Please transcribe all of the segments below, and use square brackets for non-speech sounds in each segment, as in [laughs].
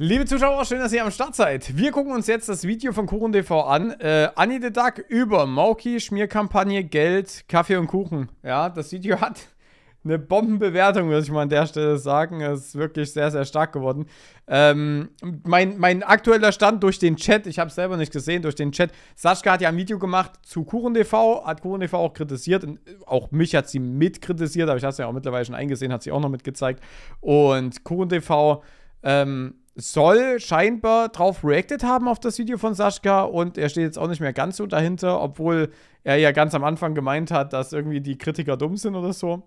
Liebe Zuschauer, schön, dass ihr am Start seid. Wir gucken uns jetzt das Video von KuchenTV an. Äh, Annie the Duck über Mauki, Schmierkampagne, Geld, Kaffee und Kuchen. Ja, das Video hat eine Bombenbewertung, würde ich mal an der Stelle sagen. Es ist wirklich sehr, sehr stark geworden. Ähm, mein, mein aktueller Stand durch den Chat, ich habe es selber nicht gesehen, durch den Chat. Sascha hat ja ein Video gemacht zu KuchenTV, hat KuchenTV auch kritisiert. Und auch mich hat sie mitkritisiert, aber ich habe es ja auch mittlerweile schon eingesehen, hat sie auch noch mitgezeigt. Und KuchenTV, ähm, soll scheinbar drauf reacted haben auf das Video von Sascha und er steht jetzt auch nicht mehr ganz so dahinter, obwohl er ja ganz am Anfang gemeint hat, dass irgendwie die Kritiker dumm sind oder so.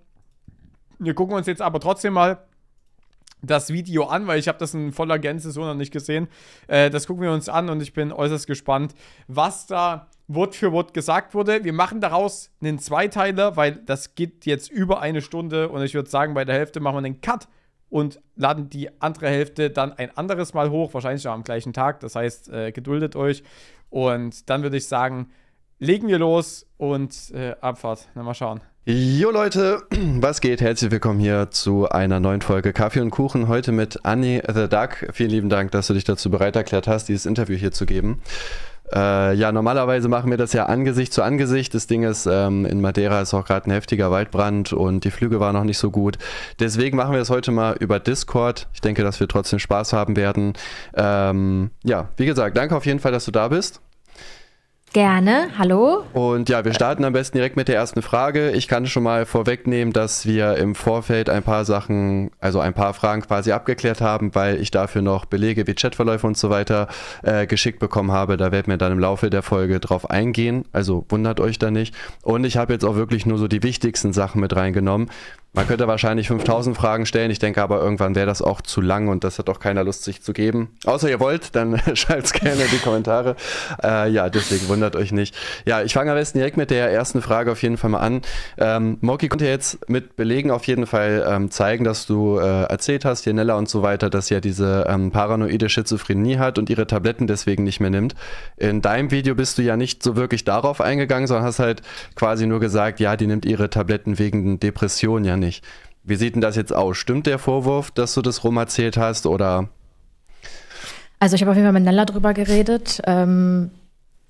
Wir gucken uns jetzt aber trotzdem mal das Video an, weil ich habe das in voller Gänze so noch nicht gesehen. Äh, das gucken wir uns an und ich bin äußerst gespannt, was da Wort für Wort gesagt wurde. Wir machen daraus einen Zweiteiler, weil das geht jetzt über eine Stunde und ich würde sagen, bei der Hälfte machen wir einen Cut und laden die andere Hälfte dann ein anderes Mal hoch, wahrscheinlich auch am gleichen Tag. Das heißt, äh, geduldet euch. Und dann würde ich sagen, legen wir los und äh, Abfahrt. Na, mal schauen. Jo Leute, [clears throat] was geht? Herzlich willkommen hier zu einer neuen Folge Kaffee und Kuchen. Heute mit Annie the Duck. Vielen lieben Dank, dass du dich dazu bereit erklärt hast, dieses Interview hier zu geben. Äh, ja, normalerweise machen wir das ja Angesicht zu Angesicht. Das Ding ist, ähm, in Madeira ist auch gerade ein heftiger Waldbrand und die Flüge waren noch nicht so gut. Deswegen machen wir das heute mal über Discord. Ich denke, dass wir trotzdem Spaß haben werden. Ähm, ja, wie gesagt, danke auf jeden Fall, dass du da bist. Gerne, hallo. Und ja, wir starten am besten direkt mit der ersten Frage. Ich kann schon mal vorwegnehmen, dass wir im Vorfeld ein paar Sachen, also ein paar Fragen quasi abgeklärt haben, weil ich dafür noch Belege wie Chatverläufe und so weiter äh, geschickt bekommen habe. Da werden wir dann im Laufe der Folge drauf eingehen. Also wundert euch da nicht. Und ich habe jetzt auch wirklich nur so die wichtigsten Sachen mit reingenommen. Man könnte wahrscheinlich 5000 Fragen stellen. Ich denke aber, irgendwann wäre das auch zu lang und das hat auch keiner Lust, sich zu geben. Außer ihr wollt, dann [laughs] schreibt es gerne in die Kommentare. Äh, ja, deswegen wundert euch nicht. Ja, ich fange am besten direkt mit der ersten Frage auf jeden Fall mal an. Ähm, Moki konnte jetzt mit Belegen auf jeden Fall ähm, zeigen, dass du äh, erzählt hast, Janella und so weiter, dass sie ja diese ähm, paranoide Schizophrenie hat und ihre Tabletten deswegen nicht mehr nimmt. In deinem Video bist du ja nicht so wirklich darauf eingegangen, sondern hast halt quasi nur gesagt, ja, die nimmt ihre Tabletten wegen Depression ja nicht. Wie sieht denn das jetzt aus? Stimmt der Vorwurf, dass du das rum erzählt hast oder? Also ich habe auf jeden Fall mit Nella drüber geredet, ähm,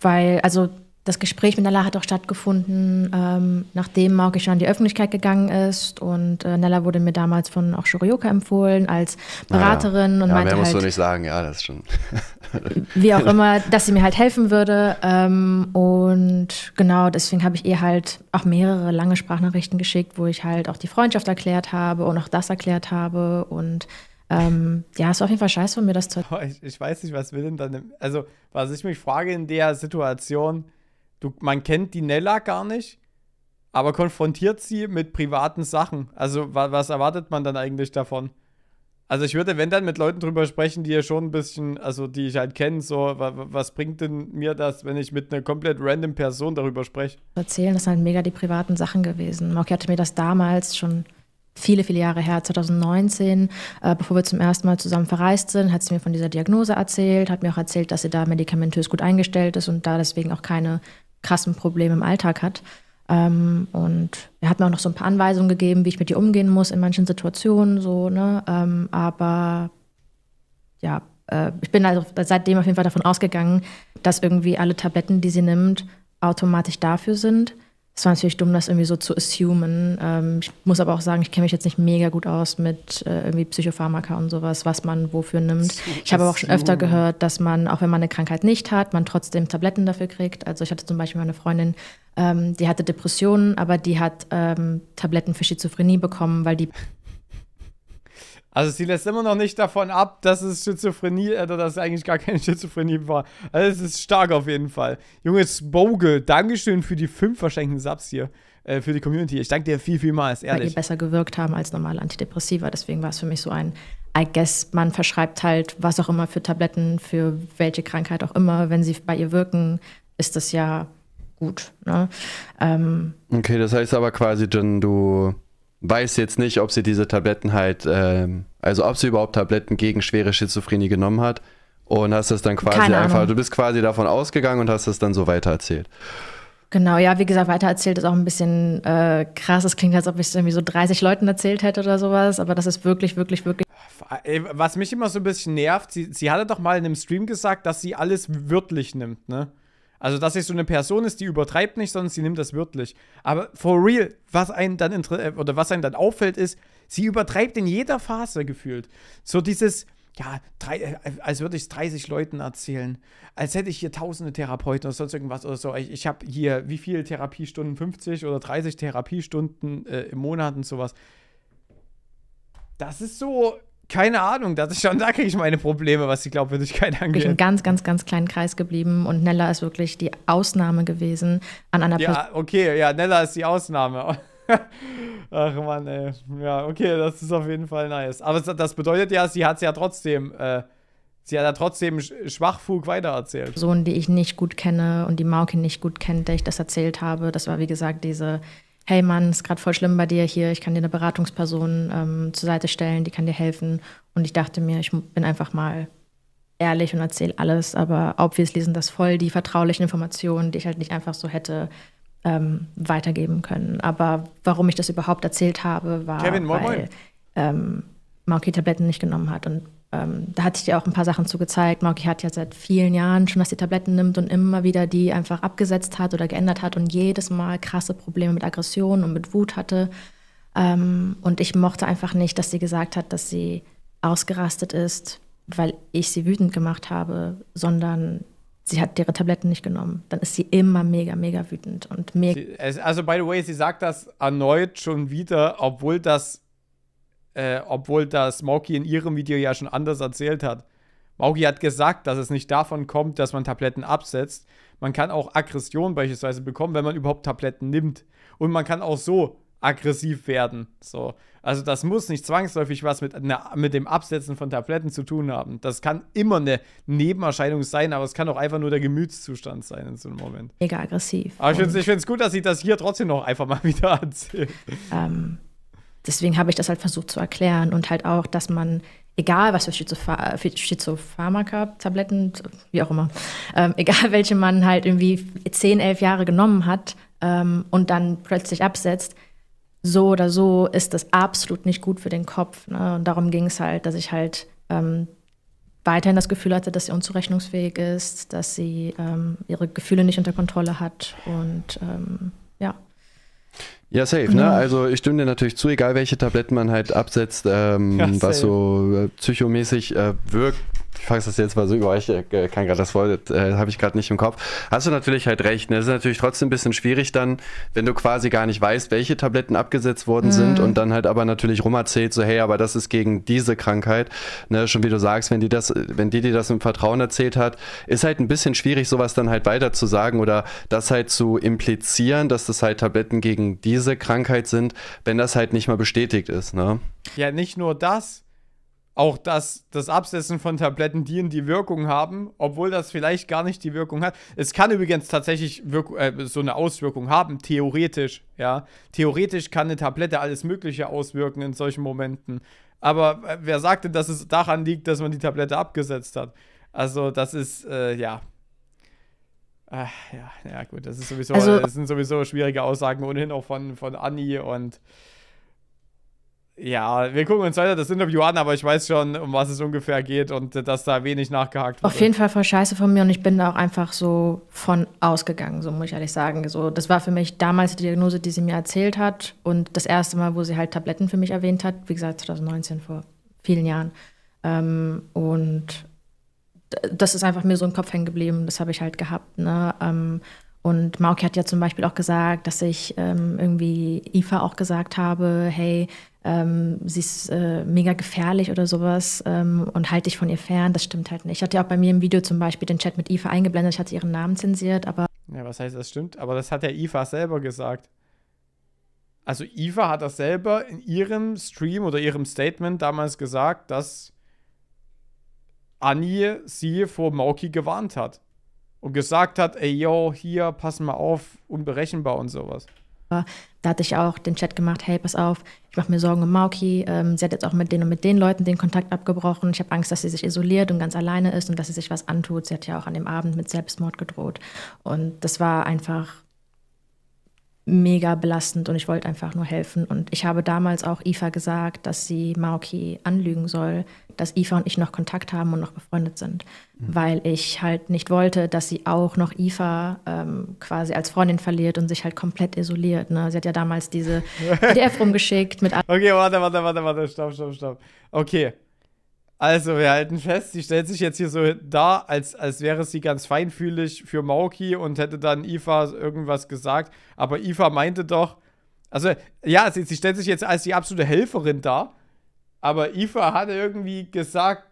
weil, also das Gespräch mit Nella hat auch stattgefunden, ähm, nachdem Mauke schon an die Öffentlichkeit gegangen ist. Und äh, Nella wurde mir damals von auch Shurioka empfohlen als Beraterin. Ja, und ja, meinte mehr musst halt, du nicht sagen, ja, das ist schon. [laughs] wie auch immer, dass sie mir halt helfen würde. Ähm, und genau, deswegen habe ich ihr halt auch mehrere lange Sprachnachrichten geschickt, wo ich halt auch die Freundschaft erklärt habe und auch das erklärt habe. Und ähm, ja, es war auf jeden Fall scheiße von mir, das zu ich, ich weiß nicht, was will denn dann. Also, was ich mich frage in der Situation, du, man kennt die Nella gar nicht, aber konfrontiert sie mit privaten Sachen. Also, wa, was erwartet man dann eigentlich davon? Also, ich würde, wenn dann mit Leuten drüber sprechen, die ja schon ein bisschen, also die ich halt kenne, so, wa, wa- was bringt denn mir das, wenn ich mit einer komplett random Person darüber spreche? erzählen. Das sind halt mega die privaten Sachen gewesen. Mauki hatte mir das damals schon viele, viele Jahre her, 2019, äh, bevor wir zum ersten Mal zusammen verreist sind, hat sie mir von dieser Diagnose erzählt, hat mir auch erzählt, dass sie da medikamentös gut eingestellt ist und da deswegen auch keine krassen Probleme im Alltag hat. Ähm, und er hat mir auch noch so ein paar Anweisungen gegeben, wie ich mit ihr umgehen muss in manchen Situationen, so, ne? Ähm, aber ja, äh, ich bin also seitdem auf jeden Fall davon ausgegangen, dass irgendwie alle Tabletten, die sie nimmt, automatisch dafür sind. Es war natürlich dumm, das irgendwie so zu assumen. Ähm, ich muss aber auch sagen, ich kenne mich jetzt nicht mega gut aus mit äh, irgendwie Psychopharmaka und sowas, was man wofür nimmt. Zu Ich habe aber auch schon öfter gehört, dass man, auch wenn man eine Krankheit nicht hat, man trotzdem Tabletten dafür kriegt. Also ich hatte zum Beispiel meine Freundin, ähm, die hatte Depressionen, aber die hat ähm, Tabletten für Schizophrenie bekommen, weil die Also sie lässt immer noch nicht davon ab, dass es Schizophrenie, oder dass es eigentlich gar keine [laughs] Schizophrenie war. Also es ist stark auf jeden Fall. Junge Spoge, Dankeschön für die fünf verschenkten Subs hier, äh, für die Community. Ich danke dir viel, vielmals, bei ihr ehrlich. besser gewirkt haben als normale Antidepressiva. Deswegen war es für mich so ein, I guess, man verschreibt halt was auch immer für Tabletten, für welche Krankheit auch immer. Wenn sie bei ihr wirken, ist das ja gut. Ne? Ähm, Okay, das heißt aber quasi, dann du weißt jetzt nicht, ob sie diese Tabletten halt, ähm, also ob sie überhaupt Tabletten gegen schwere Schizophrenie genommen hat und hast das dann quasi Keine einfach, Ahnung. du bist quasi davon ausgegangen und hast das dann so weitererzählt. genau, ja, wie gesagt, weitererzählt ist auch ein bisschen äh, krass. Es klingt, als ob ich es irgendwie so 30 Leuten erzählt hätte oder sowas. Aber das ist wirklich, wirklich, wirklich Was mich immer so ein bisschen nervt, sie, sie hatte doch mal in einem Stream gesagt, dass sie alles wörtlich nimmt, ne? Also, dass sie so eine Person ist, die übertreibt nicht, sondern sie nimmt das wörtlich. Aber for real, was einen dann äh, oder was einen dann auffällt, ist, sie übertreibt in jeder Phase gefühlt. So dieses, ja, drei, äh, als würde ich es 30 Leuten erzählen, als hätte ich hier tausende Therapeuten oder sonst irgendwas oder so. Ich, ich habe hier wie viele Therapiestunden? 50 oder 30 Therapiestunden äh, im Monat und sowas. Das ist so, keine Ahnung, das ist schon, da kriege ich meine Probleme, was die Glaubwürdigkeit angeht. Ich bin ganz, ganz, ganz kleinen Kreis geblieben und Nella ist wirklich die Ausnahme gewesen an einer Ja, okay, ja, Nella ist die Ausnahme. [laughs] Ach man, ey. Ja, okay, das ist auf jeden Fall nice. Aber das bedeutet ja, sie hat es ja trotzdem, äh, sie hat ja trotzdem Schwachfug weitererzählt. Personen, die ich nicht gut kenne und die Mauki nicht gut kennt, der ich das erzählt habe, das war wie gesagt diese, hey Mann, ist gerade voll schlimm bei dir hier, ich kann dir eine Beratungsperson ähm, zur Seite stellen, die kann dir helfen. Und ich dachte mir, ich bin einfach mal ehrlich und erzähle alles, aber obviously sind das voll die vertraulichen Informationen, die ich halt nicht einfach so hätte ähm, weitergeben können. Aber warum ich das überhaupt erzählt habe, war, Kevin, moin, weil ähm, Mauki Tabletten nicht genommen hat. Und ähm, da hatte ich dir auch ein paar Sachen zu gezeigt. Mauki hat ja seit vielen Jahren schon, dass sie Tabletten nimmt und immer wieder die einfach abgesetzt hat oder geändert hat und jedes Mal krasse Probleme mit Aggression und mit Wut hatte. Ähm, und ich mochte einfach nicht, dass sie gesagt hat, dass sie ausgerastet ist, weil ich sie wütend gemacht habe, sondern sie hat ihre Tabletten nicht genommen. Dann ist sie immer mega, mega wütend und mega. Also, by the way, sie sagt das erneut schon wieder, obwohl das, äh, obwohl das Mauki in ihrem Video ja schon anders erzählt hat. Mauki hat gesagt, dass es nicht davon kommt, dass man Tabletten absetzt. Man kann auch Aggression beispielsweise bekommen, wenn man überhaupt Tabletten nimmt. Und man kann auch so aggressiv werden. So. Also das muss nicht zwangsläufig was mit, ne, mit dem Absetzen von Tabletten zu tun haben. Das kann immer eine Nebenerscheinung sein, aber es kann auch einfach nur der Gemütszustand sein in so einem Moment. Mega aggressiv. Aber ich finde es gut, dass sie das hier trotzdem noch einfach mal [laughs] wieder erzählt. Ähm, deswegen habe ich das halt versucht zu erklären und halt auch, dass man, egal was für, Schizoph für Schizopharmaka, Tabletten, wie auch immer, ähm, egal [laughs] welche man halt irgendwie 10, 11 Jahre genommen hat ähm, und dann plötzlich absetzt, so oder so ist das absolut nicht gut für den Kopf. Ne? Und darum ging es halt, dass ich halt ähm, weiterhin das Gefühl hatte, dass sie unzurechnungsfähig ist, dass sie ähm, ihre Gefühle nicht unter Kontrolle hat und ähm, ja. Ja, safe, ne? Also ich stimme dir natürlich zu, egal welche Tabletten man halt absetzt, ähm, ja, was so äh, psychomäßig äh, wirkt, ich fasse das jetzt mal so über, ich äh, kann gerade das Wort, äh, habe ich gerade nicht im Kopf. Hast du natürlich halt recht. Ne? Es ist natürlich trotzdem ein bisschen schwierig dann, wenn du quasi gar nicht weißt, welche Tabletten abgesetzt worden mhm. sind und dann halt aber natürlich rumerzählt, so hey, aber das ist gegen diese Krankheit. Ne? Schon wie du sagst, wenn die das, wenn die dir das im Vertrauen erzählt hat, ist halt ein bisschen schwierig, sowas dann halt weiter zu sagen oder das halt zu implizieren, dass das halt Tabletten gegen diese Krankheit sind, wenn das halt nicht mal bestätigt ist. Ne? Ja, nicht nur das auch dass das Absetzen von Tabletten die die Wirkung haben, obwohl das vielleicht gar nicht die Wirkung hat. Es kann übrigens tatsächlich Wirk äh, so eine Auswirkung haben, theoretisch, ja. Theoretisch kann eine Tablette alles Mögliche auswirken in solchen Momenten. Aber äh, wer sagte, dass es daran liegt, dass man die Tablette abgesetzt hat? Also, das ist, äh, ja. Ach, ja, ja, gut, das ist sowieso, also, das sind sowieso schwierige Aussagen ohnehin auch von, von Anni und ja, wir gucken uns weiter das Interview an, aber ich weiß schon, um was es ungefähr geht und dass da wenig nachgehakt wird. Auf jeden Fall voll scheiße von mir und ich bin da auch einfach so von ausgegangen, so muss ich ehrlich sagen. So, das war für mich damals die Diagnose, die sie mir erzählt hat und das erste Mal, wo sie halt Tabletten für mich erwähnt hat, wie gesagt 2019, vor vielen Jahren. Ähm, und das ist einfach mir so im Kopf hängen geblieben, das habe ich halt gehabt. Ne? Ähm, und Mauki hat ja zum Beispiel auch gesagt, dass ich ähm, irgendwie IFA auch gesagt habe, hey, ähm, sie ist äh, mega gefährlich oder sowas ähm, und halte dich von ihr fern. Das stimmt halt nicht. Ich hatte ja auch bei mir im Video zum Beispiel den Chat mit IFA eingeblendet, ich hatte ihren Namen zensiert, aber. Ja, was heißt das stimmt? Aber das hat ja IFA selber gesagt. Also IFA hat das selber in ihrem Stream oder ihrem Statement damals gesagt, dass Annie sie vor Mauki gewarnt hat. Und gesagt hat, ey, yo, hier, pass mal auf, unberechenbar und sowas. Da hatte ich auch den Chat gemacht, hey, pass auf, ich mache mir Sorgen um Mauki. Ähm, sie hat jetzt auch mit den und mit den Leuten den Kontakt abgebrochen. Ich habe Angst, dass sie sich isoliert und ganz alleine ist und dass sie sich was antut. Sie hat ja auch an dem Abend mit Selbstmord gedroht. Und das war einfach mega belastend und ich wollte einfach nur helfen. Und ich habe damals auch Ifa gesagt, dass sie Maoki anlügen soll, dass Ifa und ich noch Kontakt haben und noch befreundet sind, mhm. weil ich halt nicht wollte, dass sie auch noch Ifa ähm, quasi als Freundin verliert und sich halt komplett isoliert. Ne? Sie hat ja damals diese [laughs] PDF rumgeschickt mit. Okay, warte, warte, warte, warte, stopp, stopp, stopp. Okay. Also, wir halten fest, sie stellt sich jetzt hier so dar, als, als wäre sie ganz feinfühlig für Maoki und hätte dann Ifa irgendwas gesagt. Aber Ifa meinte doch, also, ja, sie, sie stellt sich jetzt als die absolute Helferin dar. Aber Ifa hatte irgendwie gesagt,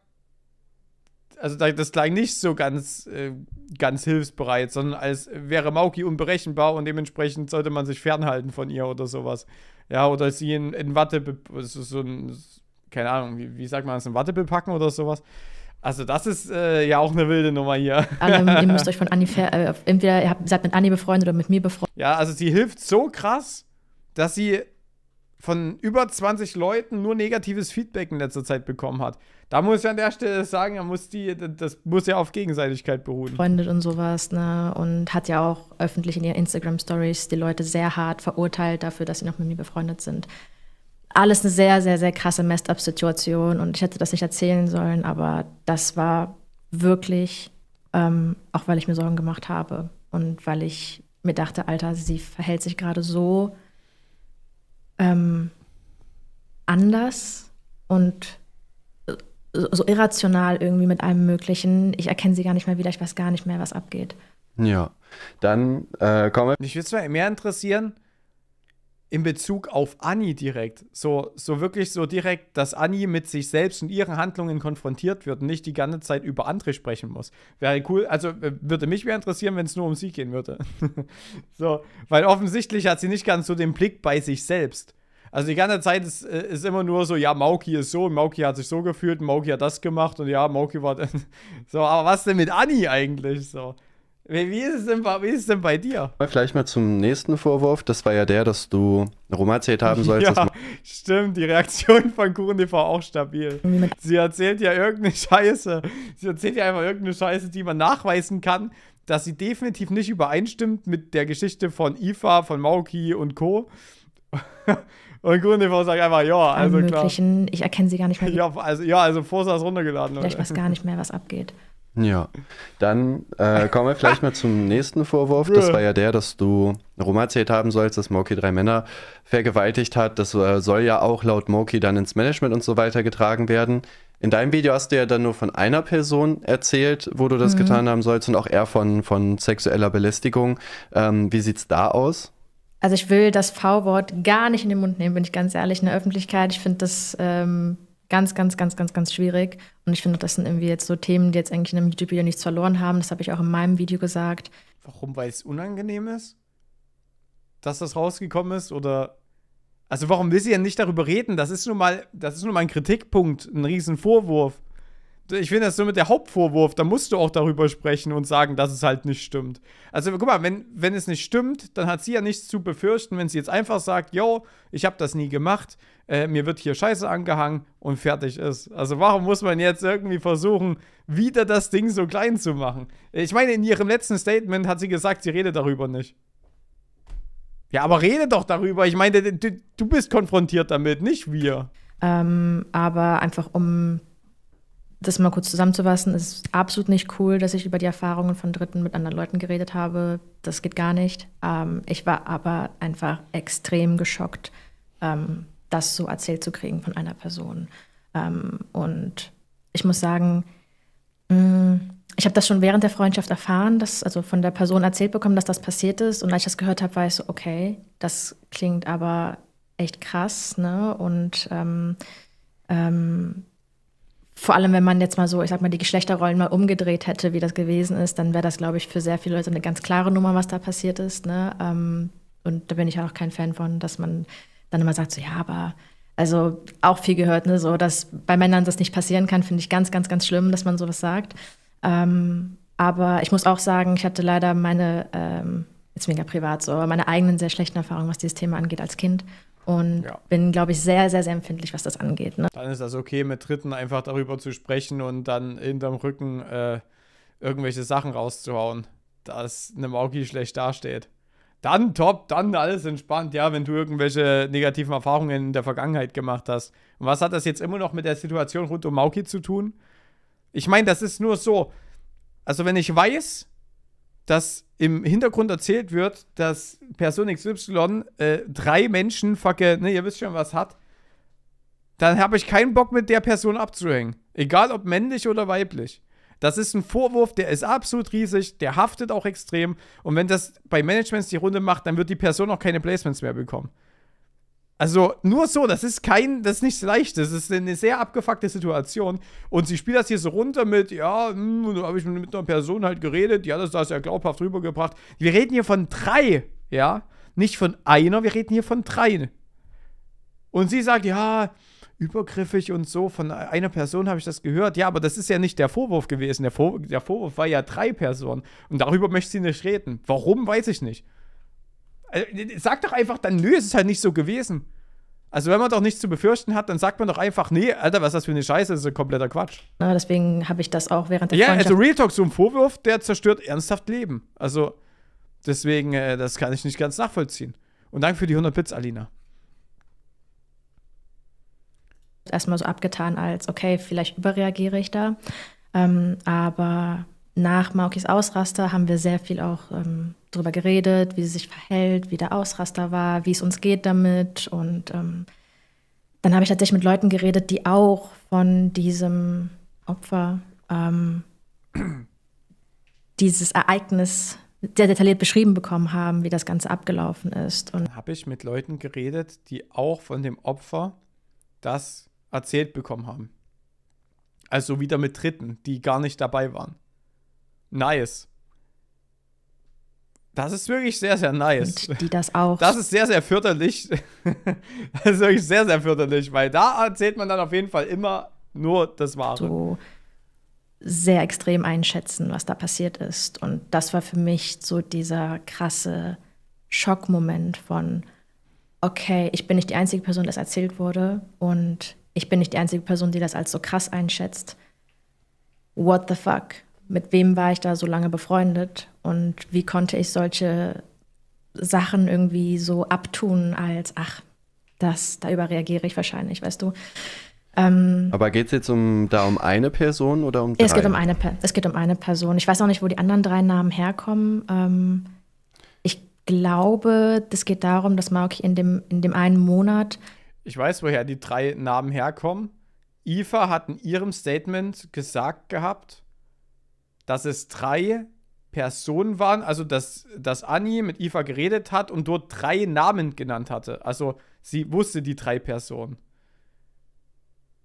also das klang nicht so ganz, äh, ganz hilfsbereit, sondern als wäre Maoki unberechenbar und dementsprechend sollte man sich fernhalten von ihr oder sowas. Ja, oder sie in, in Watte, so ein keine Ahnung, wie, wie sagt man das, in Watte bepacken oder sowas. Also das ist äh, ja auch eine wilde Nummer hier. Alle, [laughs] ihr müsst euch von Anni, äh, entweder ihr seid mit Anni befreundet oder mit mir befreundet. Ja, also sie hilft so krass, dass sie von über 20 Leuten nur negatives Feedback in letzter Zeit bekommen hat. Da muss ich an der Stelle sagen, da muss die, das muss ja auf Gegenseitigkeit beruhen. Freundet und sowas, ne? Und hat ja auch öffentlich in ihren Instagram-Stories die Leute sehr hart verurteilt dafür, dass sie noch mit mir befreundet sind alles eine sehr, sehr, sehr krasse Messed-up-Situation und ich hätte das nicht erzählen sollen, aber das war wirklich, ähm, auch weil ich mir Sorgen gemacht habe und weil ich mir dachte, Alter, sie verhält sich gerade so ähm, anders und so irrational irgendwie mit allem Möglichen. Ich erkenne sie gar nicht mehr wieder, ich weiß gar nicht mehr, was abgeht. Ja, dann äh, kommen wir. Mich würde es mehr interessieren, in Bezug auf Annie direkt. So, so wirklich so direkt, dass Annie mit sich selbst und ihren Handlungen konfrontiert wird und nicht die ganze Zeit über andere sprechen muss. Wäre cool, also äh, würde mich mehr interessieren, wenn es nur um sie gehen würde. [laughs] so, weil offensichtlich hat sie nicht ganz so den Blick bei sich selbst. Also die ganze Zeit ist, äh, ist immer nur so, ja, Mauki ist so, Mauki hat sich so gefühlt, Mauki hat das gemacht und ja, Mauki war [laughs] so, aber was denn mit Annie eigentlich so? Wie ist, es denn bei, wie ist es denn bei dir? Vielleicht mal zum nächsten Vorwurf. Das war ja der, dass du Rom erzählt haben sollst. Ja, stimmt. Die Reaktion von KurenTV auch stabil. Sie erzählt ja irgendeine Scheiße. Sie erzählt ja einfach irgendeine Scheiße, die man nachweisen kann, dass sie definitiv nicht übereinstimmt mit der Geschichte von IFA, von Mauki und Co. [laughs] Und KurenTV sagt einfach, ja, also klar. Ich erkenne sie gar nicht mehr. Ja, also, ja, also Forsa ist runtergeladen. Ja, ich weiß gar nicht mehr, was abgeht. Ja, dann äh, kommen wir vielleicht mal zum nächsten Vorwurf. Das war ja der, dass du Rom erzählt haben sollst, dass Moki drei Männer vergewaltigt hat. Das äh, soll ja auch laut Moki dann ins Management und so weiter getragen werden. In deinem Video hast du ja dann nur von einer Person erzählt, wo du das mhm. getan haben sollst und auch eher von, von sexueller Belästigung. Ähm, wie es da aus? Also ich will das V-Wort gar nicht in den Mund nehmen, bin ich ganz ehrlich, in der Öffentlichkeit. Ich finde das ähm, Ganz, ganz, ganz, ganz, ganz schwierig. Und ich finde, das sind irgendwie jetzt so Themen, die jetzt eigentlich in einem YouTube-Video nichts verloren haben. Das habe ich auch in meinem Video gesagt. Warum? Weil es unangenehm ist? Dass das rausgekommen ist? Oder. Also, warum will sie ja nicht darüber reden? Das ist nun mal, das ist nun mal ein Kritikpunkt, ein Riesenvorwurf ich finde das so mit der Hauptvorwurf, da musst du auch darüber sprechen und sagen, dass es halt nicht stimmt. Also guck mal, wenn, wenn es nicht stimmt, dann hat sie ja nichts zu befürchten, wenn sie jetzt einfach sagt, yo, ich habe das nie gemacht, äh, mir wird hier Scheiße angehangen und fertig ist. Also warum muss man jetzt irgendwie versuchen, wieder das Ding so klein zu machen? Ich meine, in ihrem letzten Statement hat sie gesagt, sie redet darüber nicht. Ja, aber rede doch darüber. Ich meine, du, du bist konfrontiert damit, nicht wir. Ähm, aber einfach um das mal kurz zusammenzufassen, ist absolut nicht cool, dass ich über die Erfahrungen von Dritten mit anderen Leuten geredet habe. Das geht gar nicht. Ähm, ich war aber einfach extrem geschockt, ähm, das so erzählt zu kriegen von einer Person. Ähm, und ich muss sagen, mm, ich habe das schon während der Freundschaft erfahren, dass, also von der Person erzählt bekommen, dass das passiert ist. Und als ich das gehört habe, war ich so, okay, das klingt aber echt krass. Ne? Und ähm, ähm, vor allem, wenn man jetzt mal so, ich sag mal, die Geschlechterrollen mal umgedreht hätte, wie das gewesen ist, dann wäre das, glaube ich, für sehr viele Leute eine ganz klare Nummer, was da passiert ist. Ne? Ähm, und da bin ich auch kein Fan von, dass man dann immer sagt, so ja, aber also auch viel gehört, ne, so dass bei Männern das nicht passieren kann, finde ich ganz, ganz, ganz schlimm, dass man sowas sagt. Ähm, aber ich muss auch sagen, ich hatte leider meine, ähm, jetzt mega privat so, meine eigenen sehr schlechten Erfahrungen, was dieses Thema angeht als Kind und ja. bin, glaube ich, sehr, sehr, sehr empfindlich, was das angeht. Ne? Dann ist das okay, mit Dritten einfach darüber zu sprechen und dann hinterm Rücken äh, irgendwelche Sachen rauszuhauen, dass eine Mauki schlecht dasteht. Dann top, dann alles entspannt, ja, wenn du irgendwelche negativen Erfahrungen in der Vergangenheit gemacht hast. Und was hat das jetzt immer noch mit der Situation rund um Mauki zu tun? Ich meine, das ist nur so. Also, wenn ich weiß, dass im Hintergrund erzählt wird, dass Person XY äh, drei Menschen, fucke, ne, ihr wisst schon, was hat, dann habe ich keinen Bock, mit der Person abzuhängen. Egal ob männlich oder weiblich. Das ist ein Vorwurf, der ist absolut riesig, der haftet auch extrem. Und wenn das bei Managements die Runde macht, dann wird die Person auch keine Placements mehr bekommen. Also nur so, das ist kein, das ist nichts Leichtes, das ist eine sehr abgefuckte Situation. Und sie spielt das hier so runter mit, ja, hm, da habe ich mit einer Person halt geredet, hat das da sehr glaubhaft rübergebracht. Wir reden hier von drei, ja, nicht von einer, wir reden hier von drei. Und sie sagt, ja, übergriffig und so. Von einer Person habe ich das gehört. Ja, aber das ist ja nicht der Vorwurf gewesen. Der, Vor der Vorwurf war ja drei Personen. Und darüber möchte sie nicht reden. Warum, weiß ich nicht. Also, sag doch einfach dann, nö, es ist halt nicht so gewesen. Also wenn man doch nichts zu befürchten hat, dann sagt man doch einfach, nee, Alter, was ist das für eine Scheiße, das ist ein kompletter Quatsch. Ja, deswegen habe ich das auch während der Ja, also Real Talk, so ein Vorwurf, der zerstört ernsthaft Leben. Also deswegen, äh, das kann ich nicht ganz nachvollziehen. Und danke für die 100 Bits, Alina erstmal so abgetan als, okay, vielleicht überreagiere ich da. Ähm, aber nach Maukis Ausraster haben wir sehr viel auch ähm, darüber geredet, wie sie sich verhält, wie der Ausraster war, wie es uns geht damit. Und ähm, dann habe ich tatsächlich mit Leuten geredet, die auch von diesem Opfer ähm, dieses Ereignis sehr detailliert beschrieben bekommen haben, wie das Ganze abgelaufen ist. Und habe ich mit Leuten geredet, die auch von dem Opfer das erzählt bekommen haben. Also wieder mit Dritten, die gar nicht dabei waren. Nice. Das ist wirklich sehr, sehr nice. Und die das auch. Das ist sehr, sehr förderlich. [laughs] das ist wirklich sehr, sehr förderlich, weil da erzählt man dann auf jeden Fall immer nur das Wahre. So sehr extrem einschätzen, was da passiert ist. Und das war für mich so dieser krasse Schockmoment von, okay, ich bin nicht die einzige Person, das erzählt wurde. Und ich bin nicht die einzige Person, die das als so krass einschätzt. What the fuck? Mit wem war ich da so lange befreundet? Und wie konnte ich solche Sachen irgendwie so abtun, als, ach, das, da überreagiere ich wahrscheinlich, weißt du? Ähm, Aber geht es jetzt um, da um eine Person oder um drei? Es geht um eine, es geht um eine Person. Ich weiß auch nicht, wo die anderen drei Namen herkommen. Ähm, ich glaube, das geht darum, dass Mauki in dem, in dem einen Monat ich weiß, woher die drei Namen herkommen. IFA hat in ihrem Statement gesagt gehabt, dass es drei Personen waren, also dass, dass Annie mit IFA geredet hat und dort drei Namen genannt hatte. Also sie wusste die drei Personen.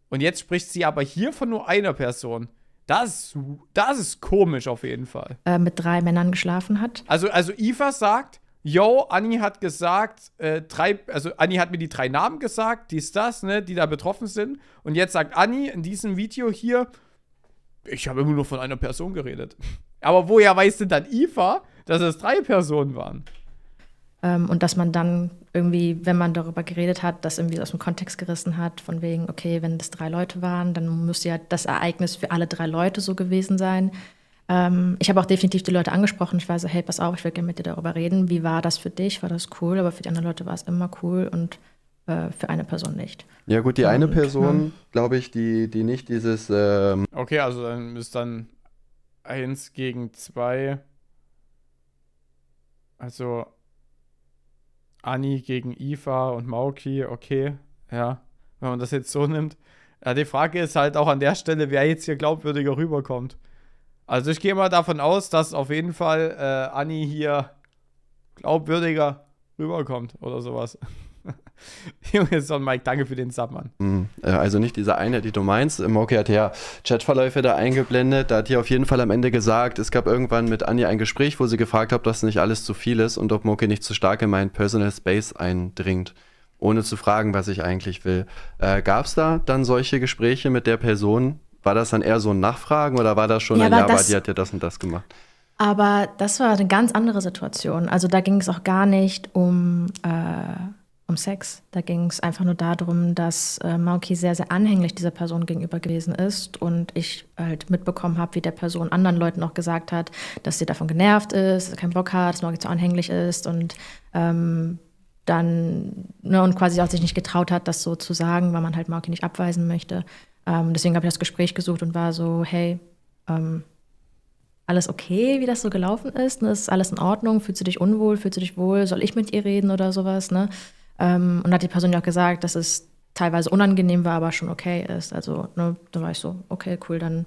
Und jetzt spricht sie aber hier von nur einer Person. Das, das ist komisch auf jeden Fall. Äh, mit drei Männern geschlafen hat. Also, also Iva sagt, yo, Anni hat gesagt, äh, drei, also Anni hat mir die drei Namen gesagt, die ist das, ne, die da betroffen sind. Und jetzt sagt Anni in diesem Video hier, ich habe immer nur von einer Person geredet. [laughs] Aber woher weiß denn dann Ifa, dass es drei Personen waren? Ähm, und dass man dann irgendwie, wenn man darüber geredet hat, das irgendwie aus dem Kontext gerissen hat, von wegen, okay, wenn das drei Leute waren, dann muss ja das Ereignis für alle drei Leute so gewesen sein. Ähm, ich habe auch definitiv die Leute angesprochen. Ich war so, hey, pass auf, ich will gerne mit dir darüber reden. Wie war das für dich? War das cool? Aber für die anderen Leute war es immer cool und äh, für eine Person nicht. Ja gut, die und, eine Person, glaube ich, die, die nicht dieses... Ähm okay, also dann ist dann eins gegen zwei. Also Anni gegen Iva und Mauki, okay, ja, wenn man das jetzt so nimmt. Ja, die Frage ist halt auch an der Stelle, wer jetzt hier glaubwürdiger rüberkommt. Also ich gehe mal davon aus, dass auf jeden Fall äh, Anni hier glaubwürdiger rüberkommt oder sowas. [laughs] Junge, Son Mike, danke für den Sub, Mann. Mhm. Also nicht diese eine, die du meinst. Moki hat ja Chatverläufe da eingeblendet. Da hat die auf jeden Fall am Ende gesagt, es gab irgendwann mit Anni ein Gespräch, wo sie gefragt hat, ob das nicht alles zu viel ist und ob Moki nicht zu stark in meinen Personal Space eindringt, ohne zu fragen, was ich eigentlich will. Äh, gab es da dann solche Gespräche mit der Person, war das dann eher so ein Nachfragen oder war das schon ja, ein Jahr, die hat ja das und das gemacht? Aber das war eine ganz andere Situation. Also da ging es auch gar nicht um, äh, um Sex. Da ging es einfach nur darum, dass äh, Mauki sehr, sehr anhänglich dieser Person gegenüber gewesen ist und ich halt mitbekommen habe, wie der Person anderen Leuten auch gesagt hat, dass sie davon genervt ist, dass sie keinen Bock hat, dass Mauki zu anhänglich ist und ähm, dann ne, und quasi auch sich nicht getraut hat, das so zu sagen, weil man halt Mauki nicht abweisen möchte. Ähm, deswegen habe ich das Gespräch gesucht und war so, hey, ähm, alles okay, wie das so gelaufen ist? Ne? Ist alles in Ordnung? Fühlst du dich unwohl? Fühlst du dich wohl? Soll ich mit ihr reden oder sowas? Ne? Ähm, und hat die Person ja auch gesagt, dass es teilweise unangenehm war, aber schon okay ist. Also, ne, da war ich so, okay, cool, dann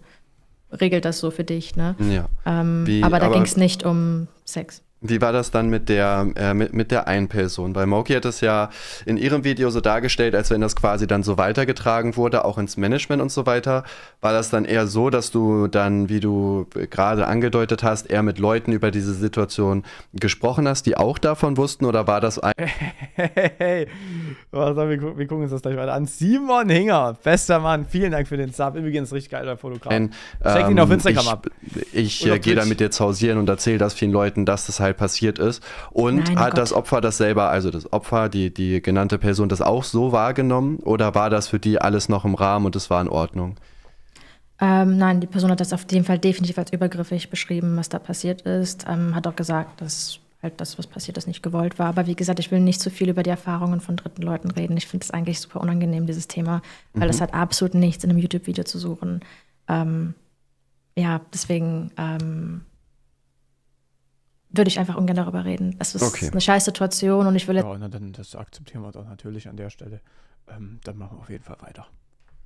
regelt das so für dich. Ne? Ja. Ähm, Wie, aber da ging es nicht um Sex. Wie war das dann mit der, äh, mit, mit der einen Person? Weil Moki hat es ja in ihrem Video so dargestellt, als wenn das quasi dann so weitergetragen wurde, auch ins Management und so weiter. War das dann eher so, dass du dann, wie du gerade angedeutet hast, eher mit Leuten über diese Situation gesprochen hast, die auch davon wussten? Oder war das ein. [laughs] Hey, hey, wir, gucken, wir gucken uns das gleich weiter an. Simon Hinger, bester Mann, vielen Dank für den Sub. Übrigens richtig geiler Fotograf. Ein, Check ähm, ihn auf Instagram ich, ab. Ich äh, gehe da mit dir hausieren und erzähle das vielen Leuten, dass das halt halt passiert ist. Und Nein, hat Gott. das Opfer das selber, also das Opfer, die, die genannte Person, das auch so wahrgenommen? Oder war das für die alles noch im Rahmen und es war in Ordnung? Ähm, nein, die Person hat das auf jeden Fall definitiv als übergriffig beschrieben, was da passiert ist. Ähm, hat auch gesagt, dass halt das, was passiert ist, nicht gewollt war. Aber wie gesagt, ich will nicht zu viel über die Erfahrungen von dritten Leuten reden. Ich finde es eigentlich super unangenehm, dieses Thema, weil mhm. das hat absolut nichts in einem YouTube-Video zu suchen. Ähm, ja, deswegen ähm, würde ich einfach ungern darüber reden. Es ist okay. eine scheiß Situation und ich will jetzt. Ja, dann, das akzeptieren wir doch natürlich an der Stelle. Ähm, dann machen wir auf jeden Fall weiter.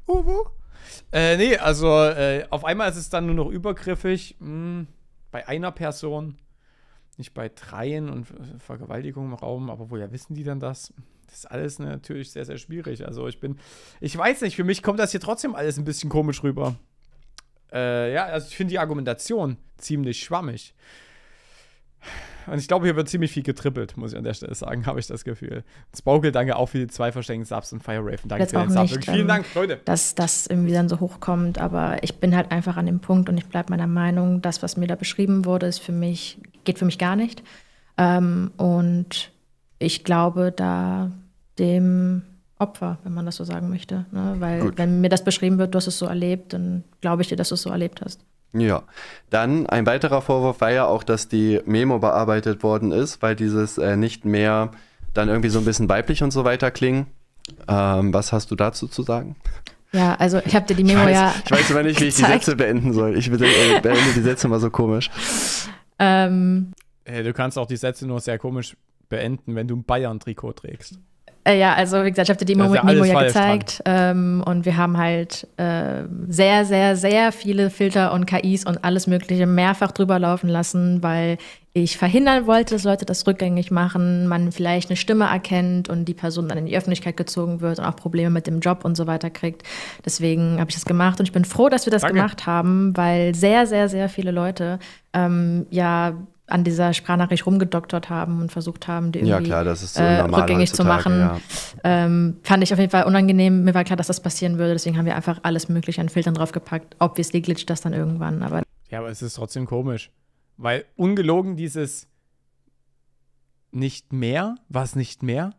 Uhu. Äh, nee, also äh, auf einmal ist es dann nur noch übergriffig hm, bei einer Person, nicht bei dreien und Vergewaltigung im Raum, aber woher wissen die dann das? Das ist alles natürlich sehr, sehr schwierig. Also ich bin, ich weiß nicht, für mich kommt das hier trotzdem alles ein bisschen komisch rüber. Äh, ja, also ich finde die Argumentation ziemlich schwammig. Und ich glaube, hier wird ziemlich viel getrippelt, muss ich an der Stelle sagen, [laughs] habe ich das Gefühl. Spokel, danke auch für die zwei versteckten Subs und Fire Raven, danke Jetzt für den Sub. Nicht, vielen ähm, Dank, Leute. Dass das irgendwie dann so hochkommt, aber ich bin halt einfach an dem Punkt und ich bleibe meiner Meinung, das, was mir da beschrieben wurde, ist für mich, geht für mich gar nicht. Ähm, und ich glaube da dem Opfer, wenn man das so sagen möchte. Ne? Weil, Gut. wenn mir das beschrieben wird, du hast es so erlebt, dann glaube ich dir, dass du es so erlebt hast. Ja, dann ein weiterer Vorwurf war ja auch, dass die Memo bearbeitet worden ist, weil dieses äh, nicht mehr dann irgendwie so ein bisschen weiblich und so weiter klingen. Ähm, was hast du dazu zu sagen? Ja, also ich habe dir die Memo ich weiß, ja. Ich weiß immer nicht, wie ich die Sätze beenden soll. Ich beende die Sätze immer so komisch. Ähm, hey, du kannst auch die Sätze nur sehr komisch beenden, wenn du ein Bayern-Trikot trägst. Äh, ja, also wie gesagt, ich habe dir die Memo, ja Memo ja gezeigt ähm, und wir haben halt äh, sehr, sehr, sehr viele Filter und KIs und alles Mögliche mehrfach drüber laufen lassen, weil ich verhindern wollte, dass Leute das rückgängig machen, man vielleicht eine Stimme erkennt und die Person dann in die Öffentlichkeit gezogen wird und auch Probleme mit dem Job und so weiter kriegt. Deswegen habe ich das gemacht und ich bin froh, dass wir das Danke. gemacht haben, weil sehr, sehr, sehr viele Leute ähm, ja an dieser Sprachnachricht rumgedoktert haben und versucht haben, die irgendwie ja, klar, das ist so äh, rückgängig zu machen. Ja. Ähm, fand ich auf jeden Fall unangenehm. Mir war klar, dass das passieren würde. Deswegen haben wir einfach alles Mögliche an Filtern draufgepackt. Obviously glitscht das dann irgendwann. Aber ja, aber es ist trotzdem komisch. Weil ungelogen dieses nicht mehr, war es nicht mehr,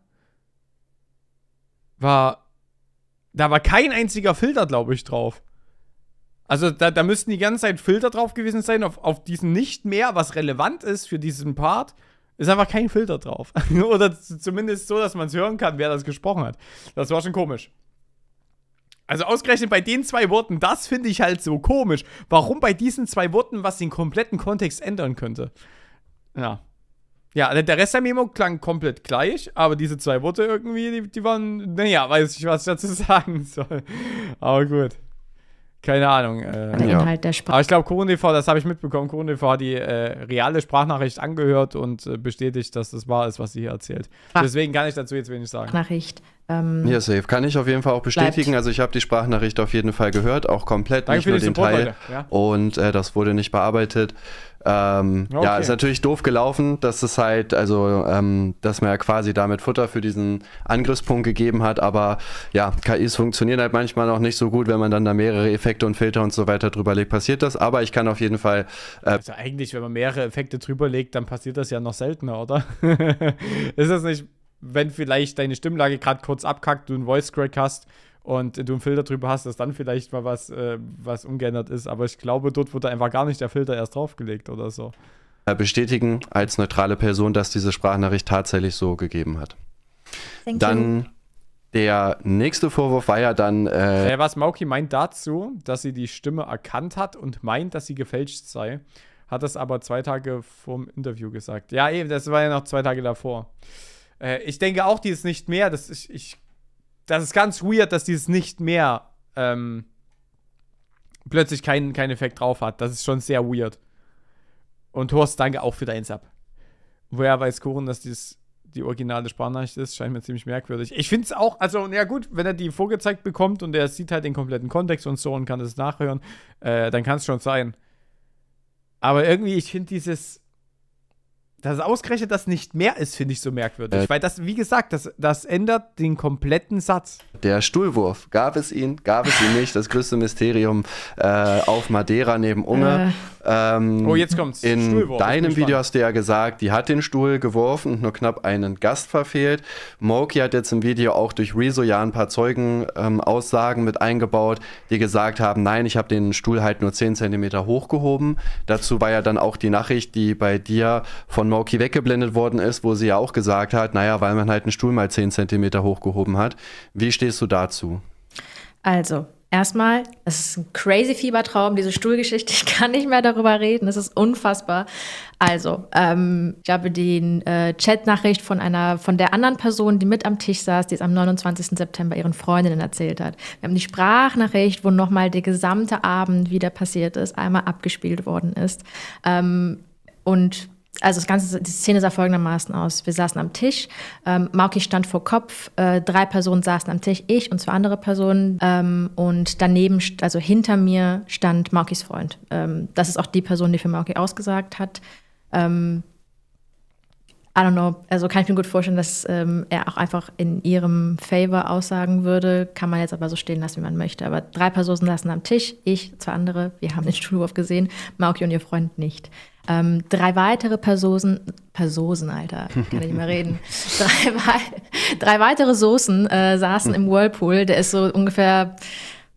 war, da war kein einziger Filter, glaube ich, drauf. Also da, da müssten die ganze Zeit Filter drauf gewesen sein, auf, auf diesen nicht mehr, was relevant ist für diesen Part. Ist einfach kein Filter drauf. [laughs] Oder zumindest so, dass man es hören kann, wer das gesprochen hat. Das war schon komisch. Also ausgerechnet bei den zwei Worten, das finde ich halt so komisch. Warum bei diesen zwei Worten, was den kompletten Kontext ändern könnte? Ja. Ja, der Rest der Memo klang komplett gleich, aber diese zwei Worte irgendwie, die, die waren, naja, weiß ich, was ich dazu [laughs] sagen soll. Aber gut. Keine Ahnung. Äh, der Inhalt der Sprache. Aber ich glaube, KurenTV, das habe ich mitbekommen, KurenTV hat die äh, reale Sprachnachricht angehört und äh, bestätigt, dass das wahr ist, was sie hier erzählt. Sprach Deswegen kann ich dazu jetzt wenig sagen. Sprachnachricht. Ähm, ja, safe. Kann ich auf jeden Fall auch bestätigen. Bleibt. Also ich habe die Sprachnachricht auf jeden Fall gehört, auch komplett, Danke nicht nur den Support, Teil. Ja? Und äh, das wurde nicht bearbeitet. Ähm, okay. Ja, ist natürlich doof gelaufen, dass es halt, also, ähm, dass man ja quasi damit Futter für diesen Angriffspunkt gegeben hat, aber ja, KIs funktionieren halt manchmal auch nicht so gut, wenn man dann da mehrere Effekte und Filter und so weiter drüber legt, passiert das, aber ich kann auf jeden Fall. Äh also eigentlich, wenn man mehrere Effekte drüber legt, dann passiert das ja noch seltener, oder? [laughs] ist das nicht wenn vielleicht deine Stimmlage gerade kurz abkackt, du einen Voice Crack hast und du einen Filter drüber hast, dass dann vielleicht mal was, äh, was ungeändert ist. Aber ich glaube, dort wurde einfach gar nicht der Filter erst draufgelegt oder so. Bestätigen als neutrale Person, dass diese Sprachnachricht tatsächlich so gegeben hat. Thank dann you. der nächste Vorwurf war ja dann. Äh, was Mauki meint dazu, dass sie die Stimme erkannt hat und meint, dass sie gefälscht sei. Hat das aber zwei Tage vorm Interview gesagt. Ja, eben, das war ja noch zwei Tage davor. Äh, ich denke auch, die ist nicht mehr. Das ist, ich das ist ganz weird, dass dieses nicht mehr ähm, plötzlich keinen kein Effekt drauf hat. Das ist schon sehr weird. Und Horst, danke auch für dein Sub. Woher weiß Kuchen, dass dies die originale Sprachnachricht ist? Scheint mir ziemlich merkwürdig. Ich finde es auch, also, na gut, wenn er die vorgezeigt bekommt und er sieht halt den kompletten Kontext und so und kann es nachhören, äh, dann kann es schon sein. Aber irgendwie, ich finde dieses dass ausgerechnet das nicht mehr ist, finde ich so merkwürdig. Äh, weil das, wie gesagt, das, das ändert den kompletten Satz. Der Stuhlwurf, gab es ihn, gab es ihn nicht? Das größte Mysterium äh, auf Madeira neben Unge. Äh. Ähm, oh, jetzt kommt's. In Stuhlwurf, deinem Video hast du ja gesagt, die hat den Stuhl geworfen und nur knapp einen Gast verfehlt. Moki hat jetzt im Video auch durch Rezo ja ein paar Zeugenaussagen ähm, mit eingebaut, die gesagt haben, nein, ich habe den Stuhl halt nur 10 cm hochgehoben. Dazu war ja dann auch die Nachricht, die bei dir von Moki weggeblendet worden ist, wo sie ja auch gesagt hat, naja, weil man halt einen Stuhl mal 10 cm hochgehoben hat. Wie stehst du dazu? Also, Erstmal, es ist ein crazy Fiebertraum, diese Stuhlgeschichte. Ich kann nicht mehr darüber reden. Es ist unfassbar. Also, ähm, ich habe die äh, Chatnachricht von einer, von der anderen Person, die mit am Tisch saß, die es am 29. September ihren Freundinnen erzählt hat. Wir haben die Sprachnachricht, wo nochmal der gesamte Abend wieder passiert ist, einmal abgespielt worden ist. Ähm, und also das ganze, die Szene sah folgendermaßen aus. Wir saßen am Tisch, ähm, Mauki stand vor Kopf, äh, drei Personen saßen am Tisch, ich und zwei andere Personen ähm, und daneben, also hinter mir stand Maukis Freund. Ähm, das ist auch die Person, die für Mauki ausgesagt hat. Ähm, I don't know, also kann ich mir gut vorstellen, dass ähm, er auch einfach in ihrem Favor aussagen würde. Kann man jetzt aber so stehen lassen, wie man möchte. Aber drei Personen saßen am Tisch, ich, zwei andere, wir haben den Stuhlwurf gesehen, Mauki und ihr Freund nicht. Ähm, drei weitere Personen, Personen, Alter, [laughs] kann ich nicht mehr reden. drei, drei weitere Soßen äh, saßen im Whirlpool. Der ist so ungefähr,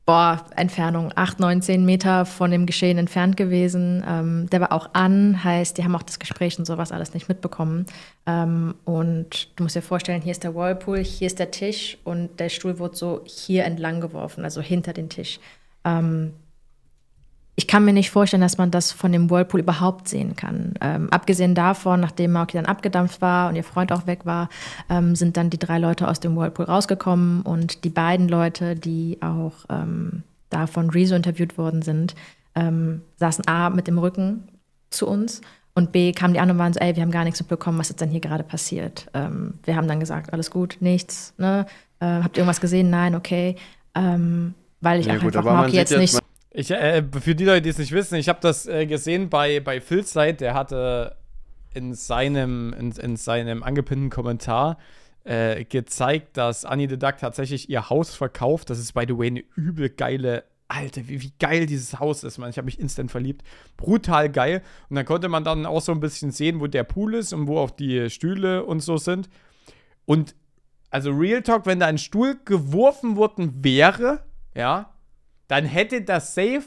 boah, Entfernung, acht, neun, zehn Meter von dem Geschehen entfernt gewesen. Ähm, der war auch an, heißt, die haben auch das Gespräch und sowas alles nicht mitbekommen. Ähm, und du musst dir vorstellen, hier ist der Whirlpool, hier ist der Tisch und der Stuhl wurde so hier entlang geworfen, also hinter den Tisch. Ich kann mir nicht vorstellen, dass man das von dem Whirlpool überhaupt sehen kann. Ähm, abgesehen davon, nachdem Mauki dann abgedampft war und ihr Freund auch weg war, ähm, sind dann die drei Leute aus dem Whirlpool rausgekommen und die beiden Leute, die auch ähm, da von Rezo interviewt worden sind, ähm, saßen A mit dem Rücken zu uns und B kamen die anderen und waren so, ey, wir haben gar nichts mitbekommen, was ist denn hier gerade passiert. Ähm, wir haben dann gesagt, alles gut, nichts, ne? Äh, habt ihr irgendwas gesehen? Nein, okay. Ähm, weil ich ja, auch gut, einfach Mauki jetzt nicht ich, äh, für die Leute, die es nicht wissen, ich habe das äh, gesehen bei, bei Seite, der hatte in seinem, in, in seinem angepinnten Kommentar äh, gezeigt, dass Annie the Duck tatsächlich ihr Haus verkauft. Das ist, by the way, eine übel geile Alter, wie, wie geil dieses Haus ist, man. Ich habe mich instant verliebt. Brutal geil. Und dann konnte man dann auch so ein bisschen sehen, wo der Pool ist und wo auch die Stühle und so sind. Und also Real Talk, wenn da ein Stuhl geworfen worden wäre, ja, dann hätte das safe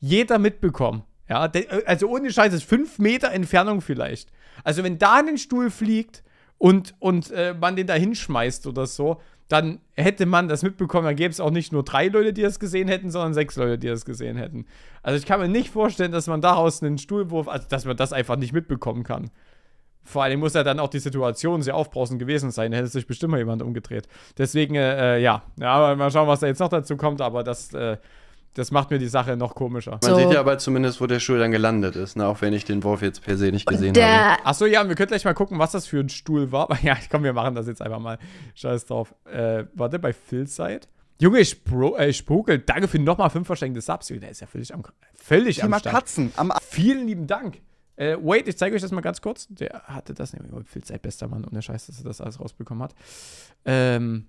jeder mitbekommen. Ja, also ohne Scheiß, ist fünf Meter Entfernung vielleicht. Also wenn da ein Stuhl fliegt und, und äh, man den da hinschmeißt oder so, dann hätte man das mitbekommen. Dann gäbe es auch nicht nur drei Leute, die das gesehen hätten, sondern sechs Leute, die das gesehen hätten. Also ich kann mir nicht vorstellen, dass man daraus einen Stuhlwurf, also dass man das einfach nicht mitbekommen kann. Vor allem muss ja dann auch die Situation sehr aufbrausend gewesen sein. Da hätte sich bestimmt mal jemand umgedreht. Deswegen, äh, ja. Ja, mal schauen, was da jetzt noch dazu kommt, aber das, äh, das macht mir die Sache noch komischer. Man so. sieht ja aber zumindest, wo der Stuhl dann gelandet ist, ne? auch wenn ich den Wurf jetzt per se nicht gesehen der habe. Achso, ja, wir können gleich mal gucken, was das für ein Stuhl war. [laughs] Ja, komm, wir machen das jetzt einfach mal. Scheiß drauf. Äh, warte, bei Philside? Junge, Spro äh, Spukel, danke für nochmal fünf verschenkte Subs. Der ist ja völlig am, völlig Thema am Start. Katzen. Am Vielen lieben Dank. Äh, wait, ich zeige euch das mal ganz kurz. Der hatte das nämlich. Phil sei bester Mann und der Scheiß, dass er das alles rausbekommen hat. Ähm.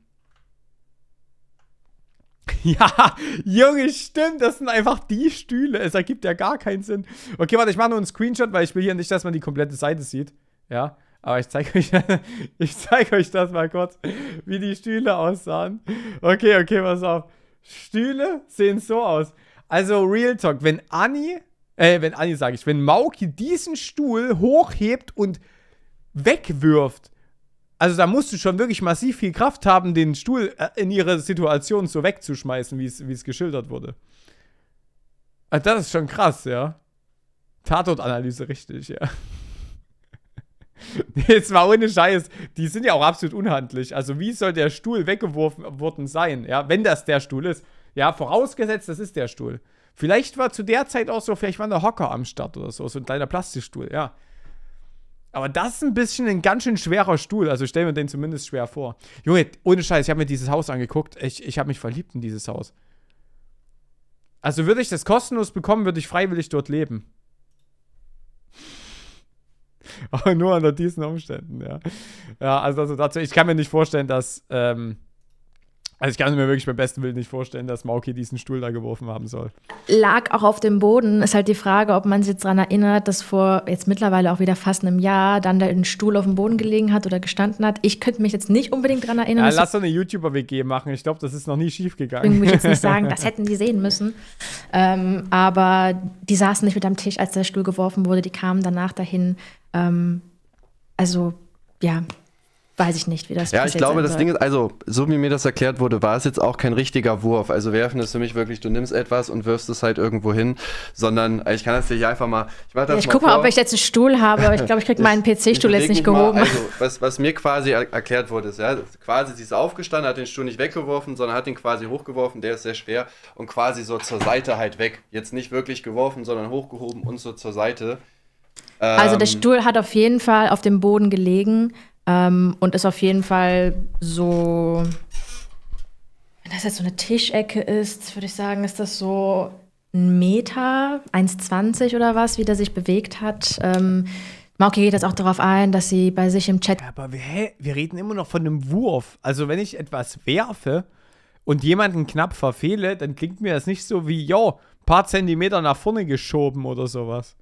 [laughs] Ja, Junge, stimmt. Das sind einfach die Stühle. Es ergibt ja gar keinen Sinn. Okay, warte, ich mache nur einen Screenshot, weil ich will hier nicht, dass man die komplette Seite sieht. Ja. Aber ich zeige [laughs] euch, ich zeig euch das mal kurz, wie die Stühle aussahen. Okay, okay, pass auf. Stühle sehen so aus. Also Real Talk, wenn Anni, äh, wenn Anni sage ich, wenn Mauki diesen Stuhl hochhebt und wegwirft, also da musst du schon wirklich massiv viel Kraft haben, den Stuhl äh, in ihre Situation so wegzuschmeißen, wie es geschildert wurde. Also das ist schon krass, ja. Tatortanalyse richtig, ja. [laughs] Jetzt mal ohne Scheiß, die sind ja auch absolut unhandlich. Also wie soll der Stuhl weggeworfen worden sein, ja, wenn das der Stuhl ist? Ja, vorausgesetzt, das ist der Stuhl. Vielleicht war zu der Zeit auch so, vielleicht war der Hocker am Start oder so, so ein kleiner Plastikstuhl, ja. Aber das ist ein bisschen ein ganz schön schwerer Stuhl. Also stell mir den zumindest schwer vor. Junge, ohne Scheiß, ich habe mir dieses Haus angeguckt. Ich, ich habe mich verliebt in dieses Haus. Also würde ich das kostenlos bekommen, würde ich freiwillig dort leben. [laughs] Aber nur unter diesen Umständen, ja. Ja, also, also dazu, ich kann mir nicht vorstellen, dass ähm, also ich kann mir wirklich beim besten Willen nicht vorstellen, dass Mauki diesen Stuhl da geworfen haben soll. Lag auch auf dem Boden. Ist halt die Frage, ob man sich jetzt daran erinnert, dass vor jetzt mittlerweile auch wieder fast einem Jahr dann da ein Stuhl auf dem Boden gelegen hat oder gestanden hat. Ich könnte mich jetzt nicht unbedingt daran erinnern. Ja, lass doch eine YouTuber-WG machen. Ich glaube, das ist noch nie schief gegangen. Ich will jetzt nicht [laughs] sagen, das hätten die sehen müssen. Ähm, aber die saßen nicht mit am Tisch, als der Stuhl geworfen wurde. Die kamen danach dahin. Ähm, also, ja, weiß ich nicht, wie das Ja, ich glaube, das soll. Ding ist, also, so wie mir das erklärt wurde, war es jetzt auch kein richtiger Wurf. Also, werfen ist für mich wirklich, du nimmst etwas und wirfst es halt irgendwo hin, sondern ich kann das dir einfach mal. Ich, mach das ja, ich mal guck vor. mal, ob ich jetzt einen Stuhl habe, aber ich glaube, ich kriege [laughs] meinen PC-Stuhl jetzt nicht gehoben. Mal, also, was, was mir quasi er erklärt wurde, ist, ja, quasi sie ist aufgestanden, hat den Stuhl nicht weggeworfen, sondern hat ihn quasi hochgeworfen, der ist sehr schwer und quasi so zur Seite halt weg. Jetzt nicht wirklich geworfen, sondern hochgehoben und so zur Seite. Also der ähm, Stuhl hat auf jeden Fall auf dem Boden gelegen. Ähm, und ist auf jeden Fall so, wenn das jetzt so eine Tischecke ist, würde ich sagen, ist das so ein Meter, 1,20 oder was, wie der sich bewegt hat. Ähm, Mauki geht jetzt auch darauf ein, dass sie bei sich im Chat. Aber wir, hä, wir reden immer noch von einem Wurf. Also, wenn ich etwas werfe und jemanden knapp verfehle, dann klingt mir das nicht so wie, jo, paar Zentimeter nach vorne geschoben oder sowas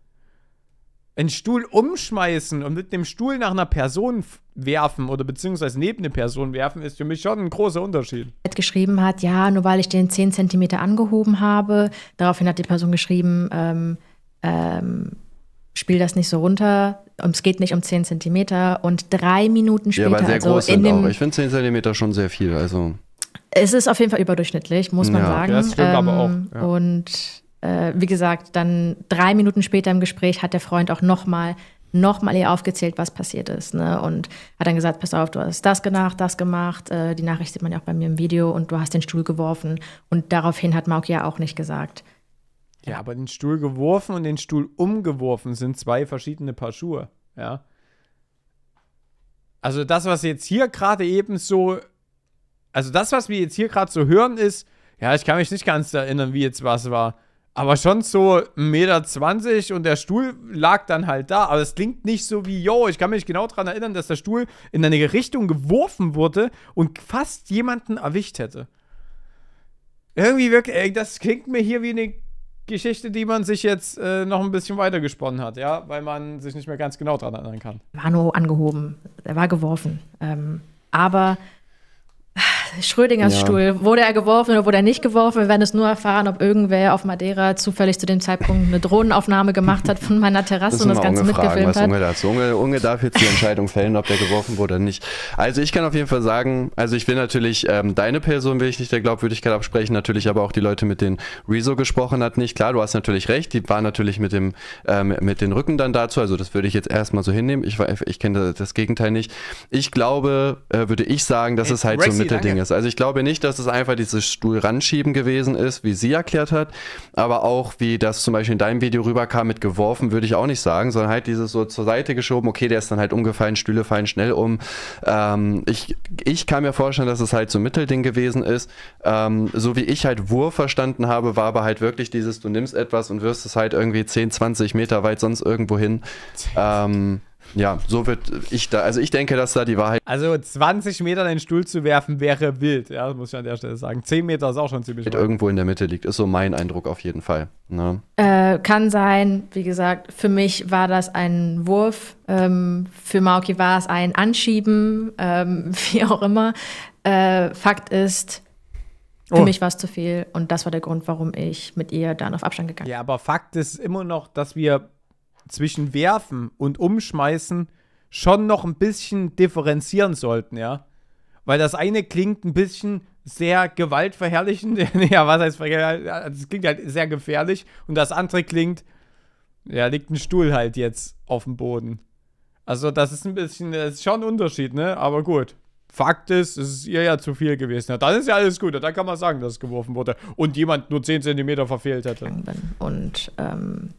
einen Stuhl umschmeißen und mit dem Stuhl nach einer Person werfen oder beziehungsweise neben eine Person werfen, ist für mich schon ein großer Unterschied. Geschrieben hat, ja, nur weil ich den 10 cm angehoben habe. Daraufhin hat die Person geschrieben, ähm, ähm, spiel das nicht so runter. Es geht nicht um 10 cm. Und drei Minuten später. Ja, aber sehr also groß in dem, auch. Ich finde 10 cm schon sehr viel. Also. Es ist auf jeden Fall überdurchschnittlich, muss man ja. sagen. Ja, das stimmt ähm, aber auch. Ja. Und äh, wie gesagt, dann drei Minuten später im Gespräch hat der Freund auch nochmal noch mal ihr aufgezählt, was passiert ist. Ne? Und hat dann gesagt, pass auf, du hast das gemacht, das gemacht. Äh, die Nachricht sieht man ja auch bei mir im Video und du hast den Stuhl geworfen. Und daraufhin hat Mauk ja auch nicht gesagt. Ja, aber den Stuhl geworfen und den Stuhl umgeworfen sind zwei verschiedene Paar Schuhe. Ja. Also das, was jetzt hier gerade eben so, also das, was wir jetzt hier gerade so hören, ist, ja, ich kann mich nicht ganz erinnern, wie jetzt was war. Aber schon so 1,20 Meter und der Stuhl lag dann halt da. Aber es klingt nicht so wie, yo, ich kann mich genau daran erinnern, dass der Stuhl in eine Richtung geworfen wurde und fast jemanden erwischt hätte. Irgendwie wirklich, ey, das klingt mir hier wie eine Geschichte, die man sich jetzt äh, noch ein bisschen weiter gesponnen hat, ja, weil man sich nicht mehr ganz genau daran erinnern kann. War nur angehoben, er war geworfen. Ähm, aber Schrödingers ja. Stuhl. Wurde er geworfen oder wurde er nicht geworfen? Wir werden es nur erfahren, ob irgendwer auf Madeira zufällig zu dem Zeitpunkt eine Drohnenaufnahme gemacht hat von meiner Terrasse und das Ganze Unge mitgefilmt fragen, hat. Was Unge. Unge, Unge darf jetzt die Entscheidung fällen, ob der geworfen wurde oder nicht. Also ich kann auf jeden Fall sagen, also ich will natürlich ähm, deine Person will ich nicht der Glaubwürdigkeit absprechen, natürlich aber auch die Leute, mit denen Rezo gesprochen hat, nicht. Klar, du hast natürlich recht, die waren natürlich mit dem ähm, mit den Rücken dann dazu, also das würde ich jetzt erstmal so hinnehmen. Ich, ich kenne das Gegenteil nicht. Ich glaube, äh, würde ich sagen, dass hey, es halt Rexy, so ein Mittelding danke. Ist. Also ich glaube nicht, dass es einfach dieses Stuhl ranschieben gewesen ist, wie sie erklärt hat, aber auch wie das zum Beispiel in deinem Video rüberkam mit geworfen, würde ich auch nicht sagen, sondern halt dieses so zur Seite geschoben, okay, der ist dann halt umgefallen, Stühle fallen schnell um. Ähm, ich, ich kann mir vorstellen, dass es halt so ein Mittelding gewesen ist. Ähm, so wie ich halt Wurf verstanden habe, war aber halt wirklich dieses, du nimmst etwas und wirst es halt irgendwie 10, 20 Meter weit sonst irgendwo hin. Ähm, ja, so wird ich da, also ich denke, dass da die Wahrheit. Also 20 Meter in den Stuhl zu werfen wäre wild, ja, muss ich an der Stelle sagen. 10 Meter ist auch schon ziemlich weit. irgendwo in der Mitte liegt, ist so mein Eindruck auf jeden Fall. Ne? Äh, kann sein, wie gesagt, für mich war das ein Wurf, ähm, für Mauki war es ein Anschieben, ähm, [laughs] wie auch immer. Äh, Fakt ist, für oh. mich war es zu viel und das war der Grund, warum ich mit ihr dann auf Abstand gegangen bin. Ja, aber Fakt ist immer noch, dass wir zwischen Werfen und Umschmeißen schon noch ein bisschen differenzieren sollten, ja. Weil das eine klingt ein bisschen sehr gewaltverherrlichend. [laughs] ja, was heißt verherrlichend? Das klingt halt sehr gefährlich. Und das andere klingt, ja, liegt ein Stuhl halt jetzt auf dem Boden. Also, das ist ein bisschen, das ist schon ein Unterschied, ne? Aber gut. Fakt ist, es ist ihr ja zu viel gewesen. Ja, dann ist ja alles gut. Dann kann man sagen, dass es geworfen wurde und jemand nur 10 cm verfehlt hätte. Und ähm,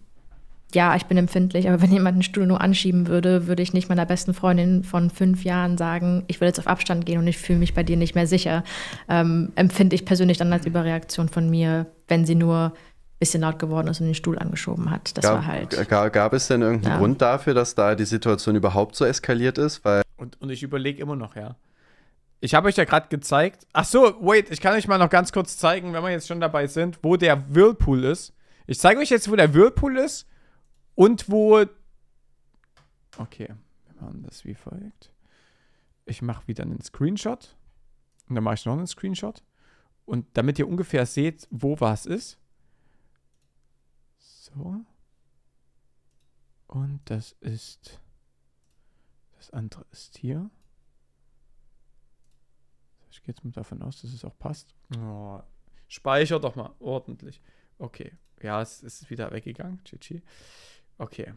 ja, ich bin empfindlich, aber wenn jemand einen Stuhl nur anschieben würde, würde ich nicht meiner besten Freundin von fünf Jahren sagen, ich will jetzt auf Abstand gehen und ich fühle mich bei dir nicht mehr sicher. Ähm, empfinde ich persönlich dann als Überreaktion von mir, wenn sie nur ein bisschen laut geworden ist und den Stuhl angeschoben hat. Das gab, war halt. Gab, gab es denn irgendeinen ja. Grund dafür, dass da die Situation überhaupt so eskaliert ist? Weil und, und ich überlege immer noch, ja. Ich habe euch ja gerade gezeigt. Ach so, wait, ich kann euch mal noch ganz kurz zeigen, wenn wir jetzt schon dabei sind, wo der Whirlpool ist. Ich zeige euch jetzt, wo der Whirlpool ist und wo. Okay, wir machen das wie folgt. Ich mache wieder einen Screenshot. Und dann mache ich noch einen Screenshot. Und damit ihr ungefähr seht, wo was ist. So. Und das ist. Das andere ist hier. Ich gehe jetzt mal davon aus, dass es auch passt. Oh, speicher doch mal ordentlich. Okay. Ja, es ist wieder weggegangen. GG. Okay.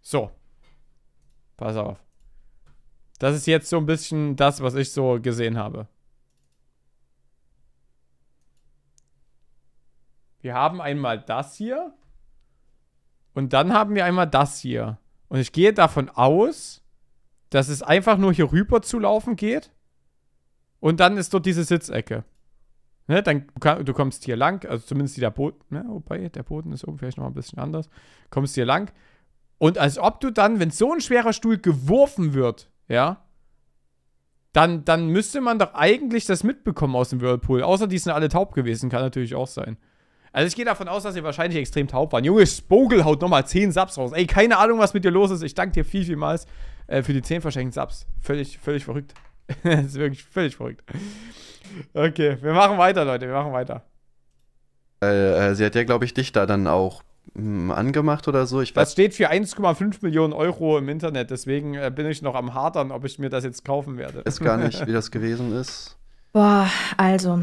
So. Pass auf. Das ist jetzt so ein bisschen das, was ich so gesehen habe. Wir haben einmal das hier. Und dann haben wir einmal das hier. Und ich gehe davon aus, dass es einfach nur hier rüber zu laufen geht. Und dann ist dort diese Sitzecke. Ne, dann du kommst hier lang, also zumindest der Boden, ne, wobei der Boden ist oben vielleicht noch ein bisschen anders. Kommst hier lang. Und als ob du dann, wenn so ein schwerer Stuhl geworfen wird, ja, dann, dann müsste man doch eigentlich das mitbekommen aus dem Whirlpool. Außer die sind alle taub gewesen, kann natürlich auch sein. Also ich gehe davon aus, dass sie wahrscheinlich extrem taub waren. Junge, Spogel haut nochmal 10 Subs raus. Ey, keine Ahnung, was mit dir los ist. Ich danke dir viel, vielmals äh, für die 10 verschenkten Subs. Völlig, völlig verrückt. [laughs] das ist wirklich völlig verrückt. Okay, wir machen weiter, Leute, wir machen weiter. Äh, sie hat ja, glaube ich, dich da dann auch mh, hm, angemacht oder so. Ich das steht für 1,5 Millionen Euro im Internet, deswegen äh, bin ich noch am Hadern, ob ich mir das jetzt kaufen werde. Ist gar nicht, [laughs] wie das gewesen ist. Boah, also.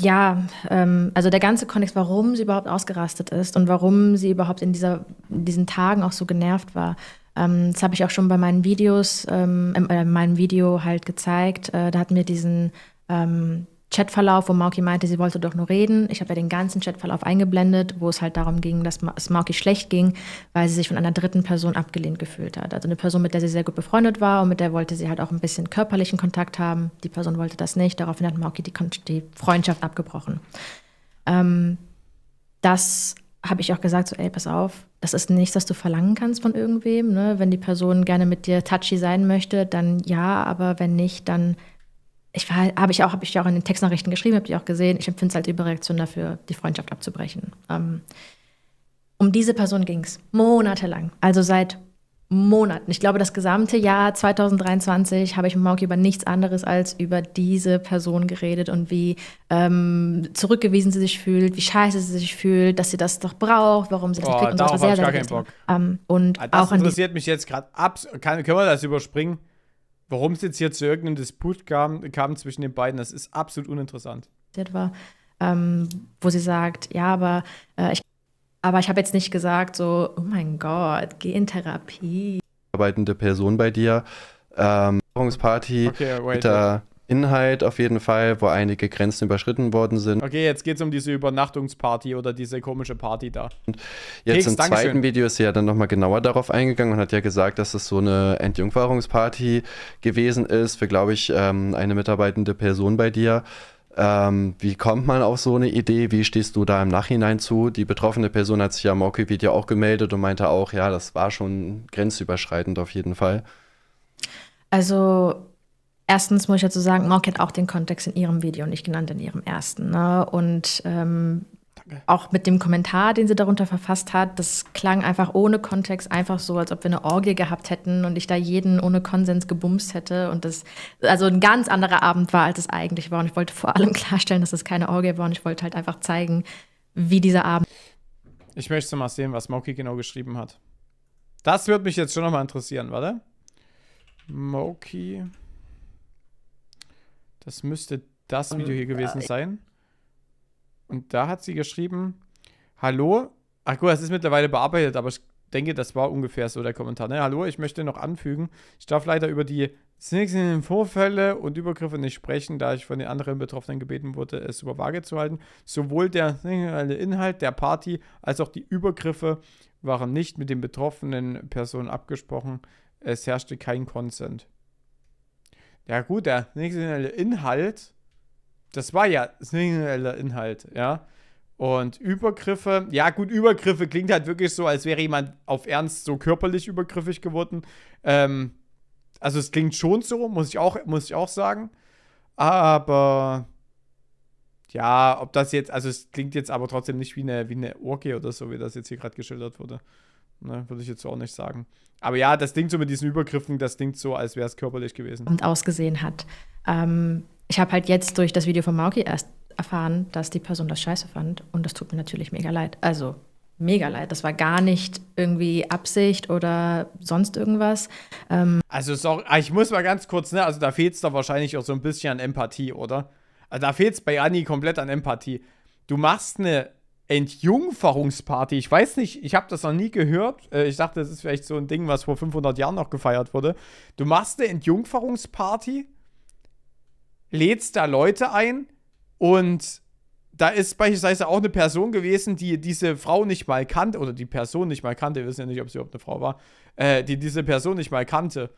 Ja, ähm, also der ganze Kontext, warum sie überhaupt ausgerastet ist und warum sie überhaupt in, dieser, in diesen Tagen auch so genervt war. Ähm, das habe ich auch schon bei meinen Videos, ähm, äh, in meinem Video halt gezeigt. Äh, da hatten wir diesen ähm, Chatverlauf, wo Mauki meinte, sie wollte doch nur reden. Ich habe ja den ganzen Chatverlauf eingeblendet, wo es halt darum ging, dass es Mauki schlecht ging, weil sie sich von einer dritten Person abgelehnt gefühlt hat. Also eine Person, mit der sie sehr gut befreundet war und mit der wollte sie halt auch ein bisschen körperlichen Kontakt haben. Die Person wollte das nicht. Daraufhin hat Mauki die, die Freundschaft abgebrochen. Ähm, das habe ich auch gesagt, so, ey, pass auf, das ist nichts, was du verlangen kannst von irgendwem. Ne? Wenn die Person gerne mit dir touchy sein möchte, dann ja, aber wenn nicht, dann ich habe ich auch, ich auch in den Textnachrichten geschrieben, habe ich auch gesehen, ich empfinde es als Überreaktion dafür, die Freundschaft abzubrechen. Ähm, um diese Person ging es monatelang, also seit Monaten. Ich glaube, das gesamte Jahr 2023 habe ich mit Mauki über nichts anderes als über diese Person geredet und wie ähm, zurückgewiesen sie sich fühlt, wie scheiße sie sich fühlt, dass sie das doch braucht, warum sie das oh, kriegt. Und darauf so, habe ich gar keinen Bock. Ähm, und ah, das interessiert mich jetzt gerade ab. Können wir das überspringen? Warum es jetzt hier zu irgendeinem Disput kam, kam zwischen den beiden, das ist absolut uninteressant. War, ähm, wo sie sagt, ja, aber äh, ich aber ich habe jetzt nicht gesagt, so, oh mein Gott, geh in Therapie. Arbeitende Person bei dir. Ähm, Party okay, mit der Inhalt auf jeden Fall, wo einige Grenzen überschritten worden sind. Okay, jetzt geht es um diese Übernachtungsparty oder diese komische Party da. Und jetzt Keks, im Dankeschön. zweiten Video ist sie ja dann nochmal genauer darauf eingegangen und hat ja gesagt, dass es so eine Entjungferungsparty gewesen ist für, glaube ich, ähm, eine mitarbeitende Person bei dir. Ähm, wie kommt man auf so eine Idee? Wie stehst du da im Nachhinein zu? Die betroffene Person hat sich ja im Mocky-Video auch gemeldet und meinte auch, ja, das war schon grenzüberschreitend auf jeden Fall. Also erstens muss ich dazu sagen, Mork hat auch den Kontext in ihrem Video nicht genannt, in ihrem ersten. Ne? Und ähm, auch mit dem Kommentar, den sie darunter verfasst hat, das klang einfach ohne Kontext, einfach so, als ob wir eine Orgie gehabt hätten und ich da jeden ohne Konsens gebumst hätte und das also ein ganz anderer Abend war, als es eigentlich war. Und ich wollte vor allem [laughs] klarstellen, dass es keine Orgie war und ich wollte halt einfach zeigen, wie dieser Abend. Ich möchte mal sehen, was Moki genau geschrieben hat. Das würde mich jetzt schon nochmal interessieren, warte. Moki. Das müsste das Video hier gewesen sein. Und da hat sie geschrieben, hallo, ach gut, das ist mittlerweile bearbeitet, aber ich denke, das war ungefähr so der Kommentar. Ne? Hallo, ich möchte noch anfügen, ich darf leider über die nächsten Vorfälle und Übergriffe nicht sprechen, da ich von den anderen Betroffenen gebeten wurde, es über Waage zu halten. Sowohl der Inhalt der Party als auch die Übergriffe waren nicht mit den betroffenen Personen abgesprochen. Es herrschte kein Consent. Ja gut, der nächste Inhalt das war ja sexueller Inhalt, ja. Und Übergriffe, ja gut, Übergriffe klingt halt wirklich so, als wäre jemand auf Ernst so körperlich übergriffig geworden. Ähm, also es klingt schon so, muss ich auch, muss ich auch sagen. Aber ja, ob das jetzt, also es klingt jetzt aber trotzdem nicht wie eine, wie eine Orgie oder so, wie das jetzt hier gerade geschildert wurde. Ne, würde ich jetzt auch nicht sagen. Aber ja, das klingt so mit diesen Übergriffen, das klingt so, als wäre es körperlich gewesen. Und ausgesehen hat. Ähm, ich habe halt jetzt durch das Video von Mauki erst erfahren, dass die Person das scheiße fand. Und das tut mir natürlich mega leid. Also mega leid. Das war gar nicht irgendwie Absicht oder sonst irgendwas. Ähm also auch, ah, ich muss mal ganz kurz, ne, also da fehlt es doch wahrscheinlich auch so ein bisschen an Empathie, oder? Also da fehlt es bei Anni komplett an Empathie. Du machst eine Entjungferungsparty. Ich weiß nicht, ich habe das noch nie gehört. Äh, ich dachte, das ist vielleicht so ein Ding, was vor 500 Jahren noch gefeiert wurde. Du machst eine Entjungferungsparty lädst da Leute ein und da ist beispielsweise auch eine Person gewesen, die diese Frau nicht mal kannte, oder die Person nicht mal kannte, wir wissen ja nicht, ob sie überhaupt eine Frau war, äh, die diese Person nicht mal kannte.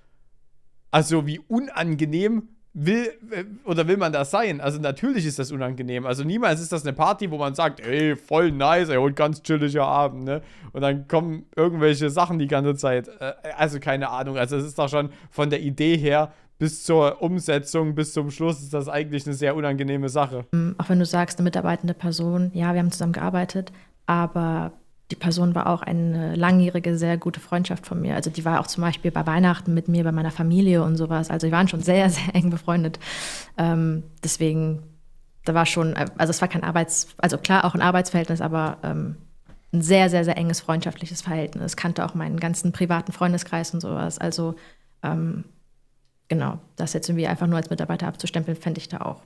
Also wie unangenehm will äh, oder will man das sein? Also natürlich ist das unangenehm. Also niemals ist das eine Party, wo man sagt, ey, voll nice, ey, und ganz chilliger Abend, ne? Und dann kommen irgendwelche Sachen die ganze Zeit. Äh, also keine Ahnung. Also es ist doch schon von der Idee her bis zur Umsetzung, bis zum Schluss ist das eigentlich eine sehr unangenehme Sache. Ähm, auch wenn du sagst, eine mitarbeitende Person, ja, wir haben zusammen gearbeitet, aber die Person war auch eine langjährige, sehr gute Freundschaft von mir. Also die war auch zum Beispiel bei Weihnachten mit mir, bei meiner Familie und sowas. Also wir waren schon sehr, [laughs] sehr eng befreundet. Ähm, deswegen, da war schon, also es war kein Arbeits, also klar auch ein Arbeitsverhältnis, aber ähm, ein sehr, sehr, sehr enges freundschaftliches Verhältnis. Kannte auch meinen ganzen privaten Freundeskreis und sowas. Also ähm, genau, das jetzt irgendwie einfach nur als Mitarbeiter abzustempeln, fände ich da auch.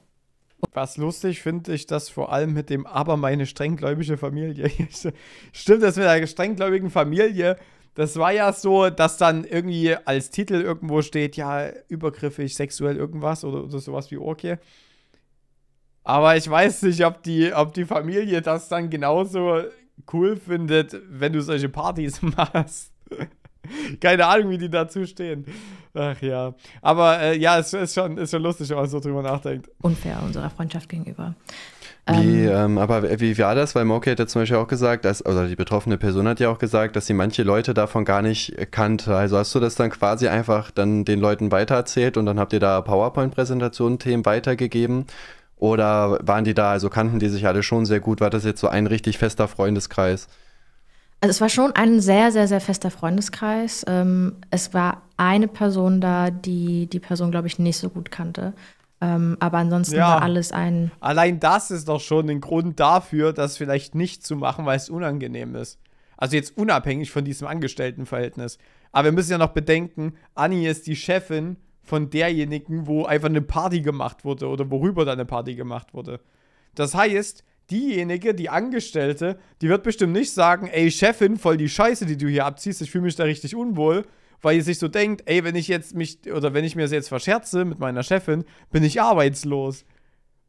Was lustig finde ich, dass vor allem mit dem Aber meine strenggläubige Familie. [laughs] Stimmt das mit einer strenggläubigen Familie? Das war ja so, dass dann irgendwie als Titel irgendwo steht, ja, übergriffig, sexuell irgendwas oder, oder sowas wie Orkie. Aber ich weiß nicht, ob die, ob die Familie das dann genauso cool findet, wenn du solche Partys [laughs] machst. [laughs] Keine Ahnung, wie die dazu stehen. Ach ja. Aber äh, ja, es ist schon, ist schon lustig, wenn man so drüber nachdenkt. Unfair unserer Freundschaft gegenüber. Wie, ähm, ähm aber wie war das? Weil Moki hat ja zum Beispiel auch gesagt, dass, oder die betroffene Person hat ja auch gesagt, dass sie manche Leute davon gar nicht kannte. Also hast du das dann quasi einfach dann den Leuten weitererzählt und dann habt ihr da PowerPoint-Präsentationen, Themen weitergegeben? Oder waren die da, also kannten die sich alle schon sehr gut? War das jetzt so ein richtig fester Freundeskreis? Also es war schon ein sehr, sehr, sehr fester Freundeskreis. Ähm, es war eine Person da, die die Person, glaube ich, nicht so gut kannte. Ähm, aber ansonsten ja. war alles ein. Allein das ist doch schon ein Grund dafür, das vielleicht nicht zu machen, weil es unangenehm ist. Also jetzt unabhängig von diesem Angestelltenverhältnis. Aber wir müssen ja noch bedenken, Annie ist die Chefin von derjenigen, wo einfach eine Party gemacht wurde oder worüber da eine Party gemacht wurde. Das heißt, diejenige, die Angestellte, die wird bestimmt nicht sagen, ey Chefin, voll die Scheiße, die du hier abziehst, ich fühle mich da richtig unwohl, weil sie sich so denkt, ey, wenn ich jetzt mich, oder wenn ich mir das jetzt verscherze mit meiner Chefin, bin ich arbeitslos.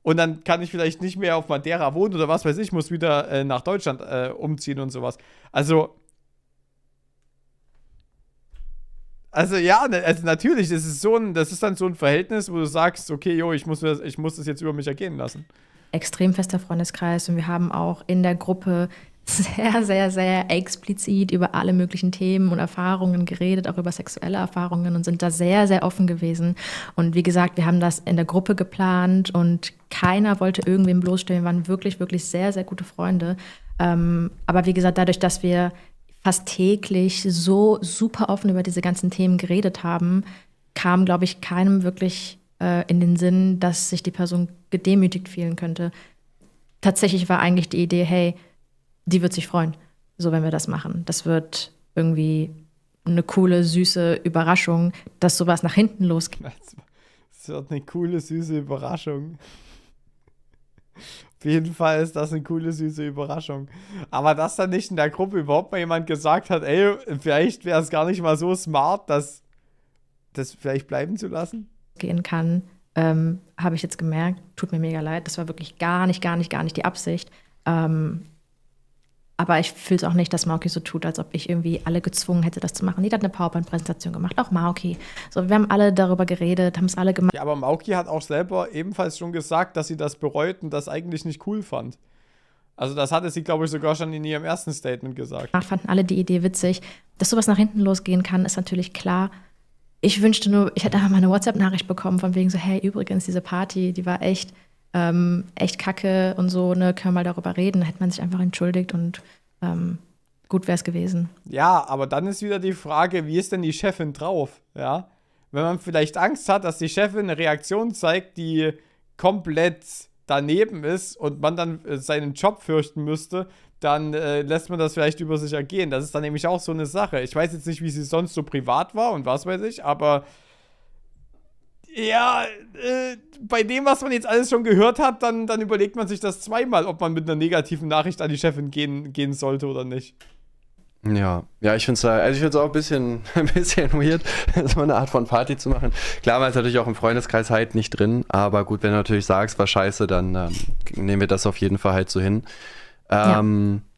Und dann kann ich vielleicht nicht mehr auf Madeira wohnen oder was weiß ich, muss wieder äh, nach Deutschland äh, umziehen und sowas. Also, Also ja, ne, also natürlich, das ist so ein, das ist dann so ein Verhältnis, wo du sagst, okay, jo, ich muss, ich muss das jetzt über mich ergehen lassen. Extrem fester Freundeskreis und wir haben auch in der Gruppe [laughs] sehr, sehr, sehr explizit über alle möglichen Themen und Erfahrungen geredet, auch über sexuelle Erfahrungen und sind da sehr, sehr offen gewesen. Und wie gesagt, wir haben das in der Gruppe geplant und keiner wollte irgendwem bloßstellen. Wir waren wirklich, wirklich sehr, sehr gute Freunde. Ähm, aber wie gesagt, dadurch, dass wir fast täglich so super offen über diese ganzen Themen geredet haben, kam, glaube ich, keinem wirklich äh, in den Sinn, dass sich die Person gedemütigt fühlen könnte. Tatsächlich war eigentlich die Idee, hey, die wird sich freuen, so wenn wir das machen. Das wird irgendwie eine coole, süße Überraschung, dass sowas nach hinten losgeht. [laughs] Das wird eine coole, süße Überraschung. Auf jeden Fall ist das eine coole, süße Überraschung. Aber dass dann nicht in der Gruppe überhaupt mal jemand gesagt hat, ey, vielleicht wäre es gar nicht mal so smart, das, das vielleicht bleiben zu lassen? Gehen kann, ähm, habe ich jetzt gemerkt. Tut mir mega leid. Das war wirklich gar nicht, gar nicht, gar nicht die Absicht. Ähm, aber ich fühle es auch nicht, dass Mauki so tut, als ob ich irgendwie alle gezwungen hätte, das zu machen. Jeder hat eine PowerPoint-Präsentation gemacht, auch Mauki. So, wir haben alle darüber geredet, haben es alle gemacht. Ja, aber Mauki hat auch selber ebenfalls schon gesagt, dass sie das bereut und das eigentlich nicht cool fand. Also das hatte sie, glaube ich, sogar schon in ihrem ersten Statement gesagt. Fanden alle die Idee witzig. Dass sowas nach hinten losgehen kann, ist natürlich klar. Ich wünschte nur, ich hätte einfach mal eine WhatsApp-Nachricht bekommen, von wegen so, hey, übrigens, diese Party, die war echt ähm, echt kacke und so, ne, können wir mal darüber reden. Hätte man sich einfach entschuldigt und ähm, gut wäre es gewesen. Ja, aber dann ist wieder die Frage, wie ist denn die Chefin drauf? Ja, wenn man vielleicht Angst hat, dass die Chefin eine Reaktion zeigt, die komplett daneben ist und man dann äh, seinen Job fürchten müsste, dann äh, lässt man das vielleicht über sich ergehen. Das ist dann nämlich auch so eine Sache. Ich weiß jetzt nicht, wie sie sonst so privat war und was weiß ich, aber ja, äh, bei dem, was man jetzt alles schon gehört hat, dann, dann überlegt man sich das zweimal, ob man mit einer negativen Nachricht an die Chefin gehen, gehen sollte oder nicht. Ja, ja, ich finde es also auch ein bisschen, [laughs] ein bisschen weird, [laughs] so eine Art von Party zu machen. Klar, man ist natürlich auch im Freundeskreis halt nicht drin, aber gut, wenn du natürlich sagst, war scheiße, dann ähm, nehmen wir das auf jeden Fall halt so hin. Ähm, ja.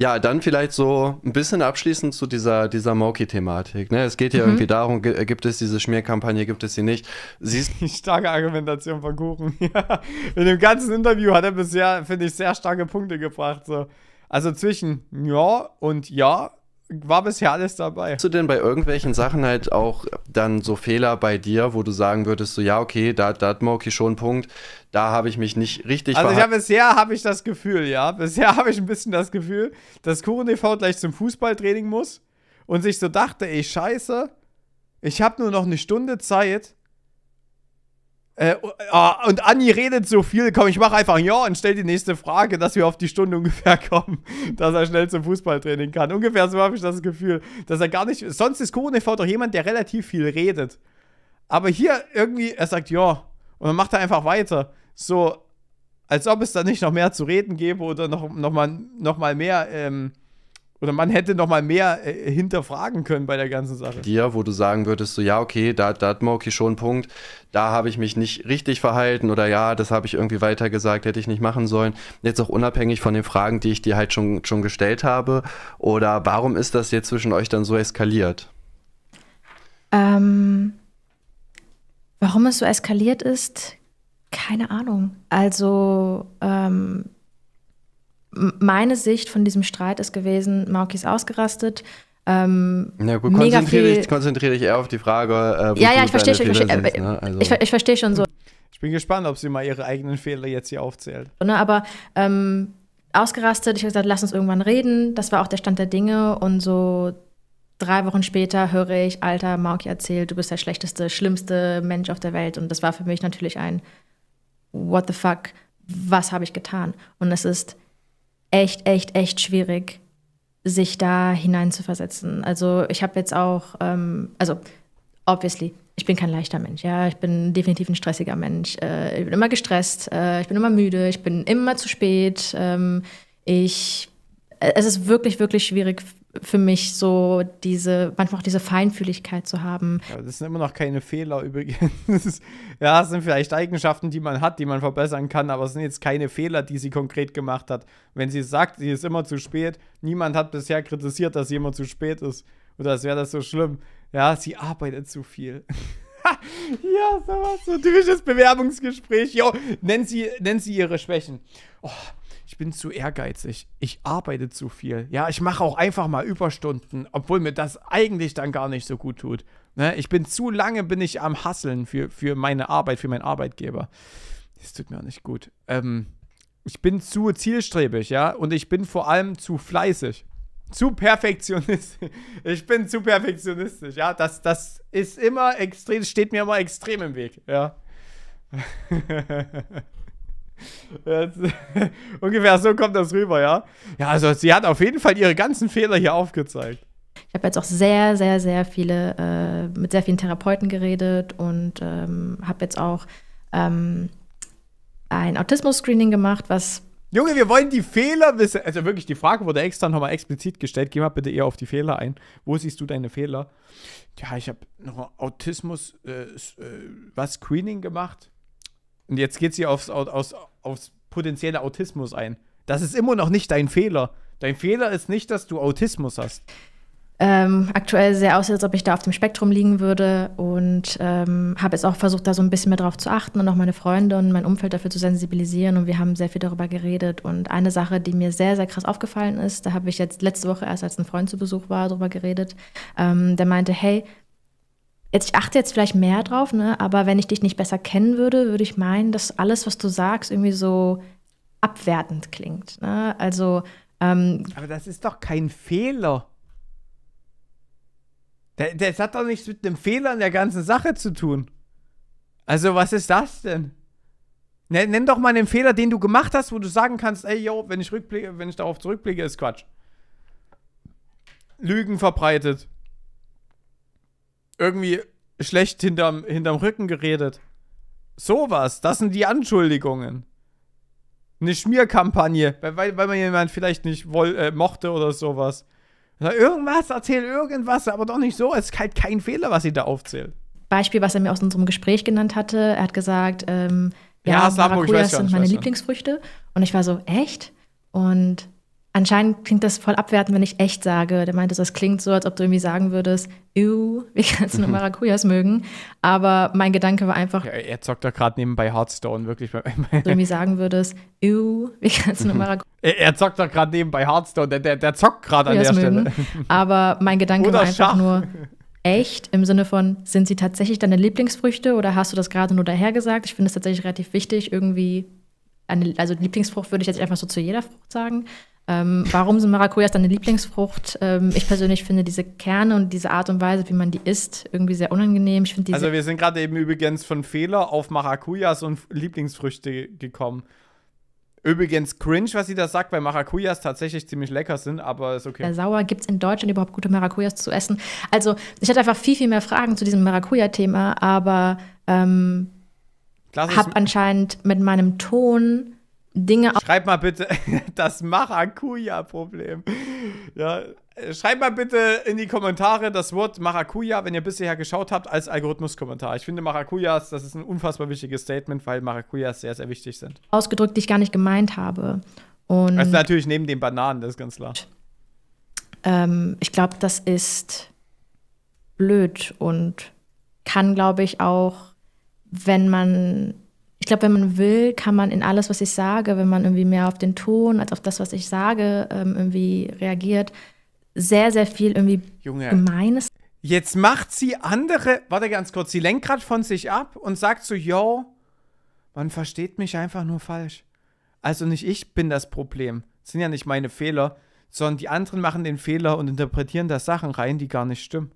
Ja, dann vielleicht so ein bisschen abschließend zu dieser, dieser Moki-Thematik. Ne? Es geht ja mhm. irgendwie darum, gibt es diese Schmierkampagne, gibt es sie nicht. Siehst [laughs] die starke Argumentation von Kuchen. [laughs] In dem ganzen Interview hat er bisher, finde ich, sehr starke Punkte gebracht. So. Also zwischen ja und ja war bisher alles dabei. Hast du denn bei irgendwelchen Sachen halt auch dann so Fehler bei dir, wo du sagen würdest, so ja, okay, da, da hat Moki schon einen Punkt, da habe ich mich nicht richtig Also ja, bisher habe ich das Gefühl, ja, bisher habe ich ein bisschen das Gefühl, dass KurenTV gleich zum Fußballtraining muss und sich so dachte, ey, scheiße, ich habe nur noch eine Stunde Zeit, äh, oh, und Anni redet so viel, komm, ich mache einfach ja und stell die nächste Frage, dass wir auf die Stunde [laughs] ungefähr kommen, dass er schnell zum Fußballtraining kann. Ungefähr so habe ich das Gefühl, dass er gar nicht. Sonst ist Kurenv doch jemand, der relativ viel redet. Aber hier irgendwie, er sagt ja und dann macht er einfach weiter. So, als ob es da nicht noch mehr zu reden gäbe oder noch, noch, mal, noch mal mehr. Ähm, oder man hätte noch mal mehr äh, hinterfragen können bei der ganzen Sache. Dir, wo du sagen würdest, so ja, okay, da, da hat Moki schon einen Punkt, da habe ich mich nicht richtig verhalten oder ja, das habe ich irgendwie weiter gesagt, hätte ich nicht machen sollen. Jetzt auch unabhängig von den Fragen, die ich dir halt schon, schon gestellt habe. Oder warum ist das jetzt zwischen euch dann so eskaliert? Ähm, warum es so eskaliert ist, keine Ahnung. Also, ähm, meine Sicht von diesem Streit ist gewesen, Mauki ist ausgerastet. Ähm, Na gut, konzentriere dich, konzentrier dich eher auf die Frage. Äh, ja, ja, ich verstehe schon. Ich verstehe, äh, ne? also. ich, ich verstehe schon so. Ich bin gespannt, ob sie mal ihre eigenen Fehler jetzt hier aufzählt. Ne, aber ähm, ausgerastet, ich habe gesagt, lass uns irgendwann reden. Das war auch der Stand der Dinge. Und so drei Wochen später höre ich, alter, Mauki erzählt, du bist der schlechteste, schlimmste Mensch auf der Welt. Und das war für mich natürlich ein What the fuck, was habe ich getan? Und es ist echt, echt, echt schwierig, sich da hineinzuversetzen. Also ich habe jetzt auch, ähm, also obviously, ich bin kein leichter Mensch, ja, ich bin definitiv ein stressiger Mensch. Äh, ich bin immer gestresst, äh, ich bin immer müde, ich bin immer zu spät. Ähm, ich, äh, es ist wirklich, wirklich schwierig für mich so diese, manchmal auch diese Feinfühligkeit zu haben. Ja, das sind immer noch keine Fehler übrigens. [laughs] ja, es sind vielleicht Eigenschaften, die man hat, die man verbessern kann, aber es sind jetzt keine Fehler, die sie konkret gemacht hat. Wenn sie sagt, sie ist immer zu spät, niemand hat bisher kritisiert, dass sie immer zu spät ist. Oder als wäre das so schlimm. Ja, sie arbeitet zu viel. [laughs] ja, sowas, so ein typisches Bewerbungsgespräch. Jo, nennen sie, nennen sie ihre Schwächen. Oh, ich bin zu ehrgeizig. Ich arbeite zu viel. Ja, ich mache auch einfach mal Überstunden, obwohl mir das eigentlich dann gar nicht so gut tut. Ne? Ich bin zu lange bin ich am Hasseln für, für meine Arbeit, für meinen Arbeitgeber. Das tut mir auch nicht gut. Ähm, ich bin zu zielstrebig, ja, und ich bin vor allem zu fleißig. Zu perfektionistisch. [laughs] Ich bin zu perfektionistisch, ja. Das, das ist immer extrem, steht mir immer extrem im Weg, ja. [laughs] [laughs] [laughs] Ungefähr so kommt das rüber, ja. Ja, also sie hat auf jeden Fall ihre ganzen Fehler hier aufgezeigt. Ich habe jetzt auch sehr, sehr, sehr viele, äh, mit sehr vielen Therapeuten geredet und ähm, habe jetzt auch ähm, ein Autismus-Screening gemacht, was. Junge, wir wollen die Fehler wissen. Also wirklich, die Frage wurde extra nochmal explizit gestellt. Geh mal bitte eher auf die Fehler ein. Wo siehst du deine Fehler? Ja, ich habe noch Autismus, äh, äh, was, Screening gemacht. Und jetzt geht sie aufs, aufs, aufs potenzielle Autismus ein. Das ist immer noch nicht dein Fehler. Dein Fehler ist nicht, dass du Autismus hast ähm, aktuell sehr aussieht, als ob ich da auf dem Spektrum liegen würde und ähm, habe jetzt auch versucht, da so ein bisschen mehr drauf zu achten und auch meine Freunde und mein Umfeld dafür zu sensibilisieren und wir haben sehr viel darüber geredet und eine Sache, die mir sehr, sehr krass aufgefallen ist, da habe ich jetzt letzte Woche erst, als ein Freund zu Besuch war, darüber geredet, ähm, der meinte, hey, jetzt, ich achte jetzt vielleicht mehr drauf, ne, aber wenn ich dich nicht besser kennen würde, würde ich meinen, dass alles, was du sagst, irgendwie so abwertend klingt. Ne? Also ähm, aber das ist doch kein Fehler. Das hat doch nichts mit einem Fehler in der ganzen Sache zu tun. Also, was ist das denn? Nenn, doch mal einen Fehler, den du gemacht hast, wo du sagen kannst, ey, yo, wenn ich rückblicke, wenn ich darauf zurückblicke, ist Quatsch. Lügen verbreitet. Irgendwie schlecht hinterm, hinterm Rücken geredet. Sowas, das sind die Anschuldigungen. Eine Schmierkampagne, weil, weil man jemanden vielleicht nicht woll, äh, mochte oder sowas. Irgendwas, erzähl irgendwas, aber doch nicht so. Es ist halt kein Fehler, was sie da aufzählt. Beispiel, was er mir aus unserem Gespräch genannt hatte. Er hat gesagt, ähm, ja, ja Maracujas sind meine Lieblingsfrüchte. Und ich war so, echt? Und anscheinend klingt das voll abwertend, wenn ich echt sage. Der meinte, das klingt so, als ob du irgendwie sagen würdest, ew, [laughs] wie kannst du [laughs] nur Maracujas mögen? Aber mein Gedanke war einfach. Ja, er zockt da gerade nebenbei Hearthstone, wirklich. du irgendwie sagen würdest, ew, wie kannst du nur Maracujas er, er, zockt da gerade nebenbei Hearthstone, der, der, der zockt gerade an der mögen. Stelle. [laughs] Aber mein Gedanke Oder war einfach Schach. nur, echt im Sinne von, sind sie tatsächlich deine Lieblingsfrüchte oder hast du das gerade nur dahergesagt? Ich finde es tatsächlich relativ wichtig, irgendwie, eine, also Lieblingsfrucht würde ich jetzt einfach so zu jeder Frucht sagen, ähm, warum sind Maracujas deine Lieblingsfrucht? Ähm, ich persönlich finde diese Kerne und diese Art und Weise, wie man die isst, irgendwie sehr unangenehm. Ich also wir sind gerade eben übrigens von Fehler auf Maracujas und Lieblingsfrüchte gekommen. Übrigens cringe, was sie da sagt, weil Maracujas tatsächlich ziemlich lecker sind, aber ist okay. Sauer gibt es in Deutschland überhaupt gute Maracujas zu essen? Also ich hatte einfach viel, viel mehr Fragen zu diesem Maracuja-Thema, aber ähm, habe anscheinend mit meinem Ton Dinge Schreib mal bitte [laughs] das Maracuja-Problem. Ja, schreib mal bitte in die Kommentare das Wort Maracuja, wenn ihr bisher geschaut habt, als Algorithmus-Kommentar. Ich finde Maracujas, das ist ein unfassbar wichtiges Statement, weil Maracujas sehr, sehr wichtig sind. Ausgedrückt, die ich gar nicht gemeint habe. Und also natürlich neben den Bananen, das ist ganz klar. Ähm, ich glaube, das ist blöd und kann, glaube ich, auch, wenn man ich glaube, wenn man will, kann man in alles, was ich sage, wenn man irgendwie mehr auf den Ton als auf das, was ich sage, ähm, irgendwie reagiert, sehr, sehr viel irgendwie Junge. Gemeines. Jetzt macht sie andere, warte ganz kurz, sie lenkt gerade von sich ab und sagt so, yo, man versteht mich einfach nur falsch. Also nicht ich bin das Problem. Das sind ja nicht meine Fehler, sondern die anderen machen den Fehler und interpretieren da Sachen rein, die gar nicht stimmen.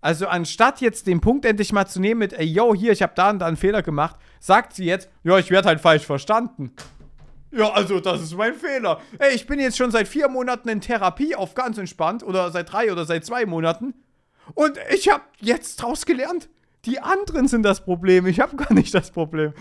Also anstatt jetzt den Punkt endlich mal zu nehmen mit, ey, yo, hier, ich habe da und da einen Fehler gemacht, sagt sie jetzt, ja, ich werde halt falsch verstanden. Ja, also das ist mein Fehler. Ey, ich bin jetzt schon seit vier Monaten in Therapie auf ganz entspannt oder seit drei oder seit zwei Monaten. Und ich habe jetzt draus gelernt, die anderen sind das Problem. Ich habe gar nicht das Problem.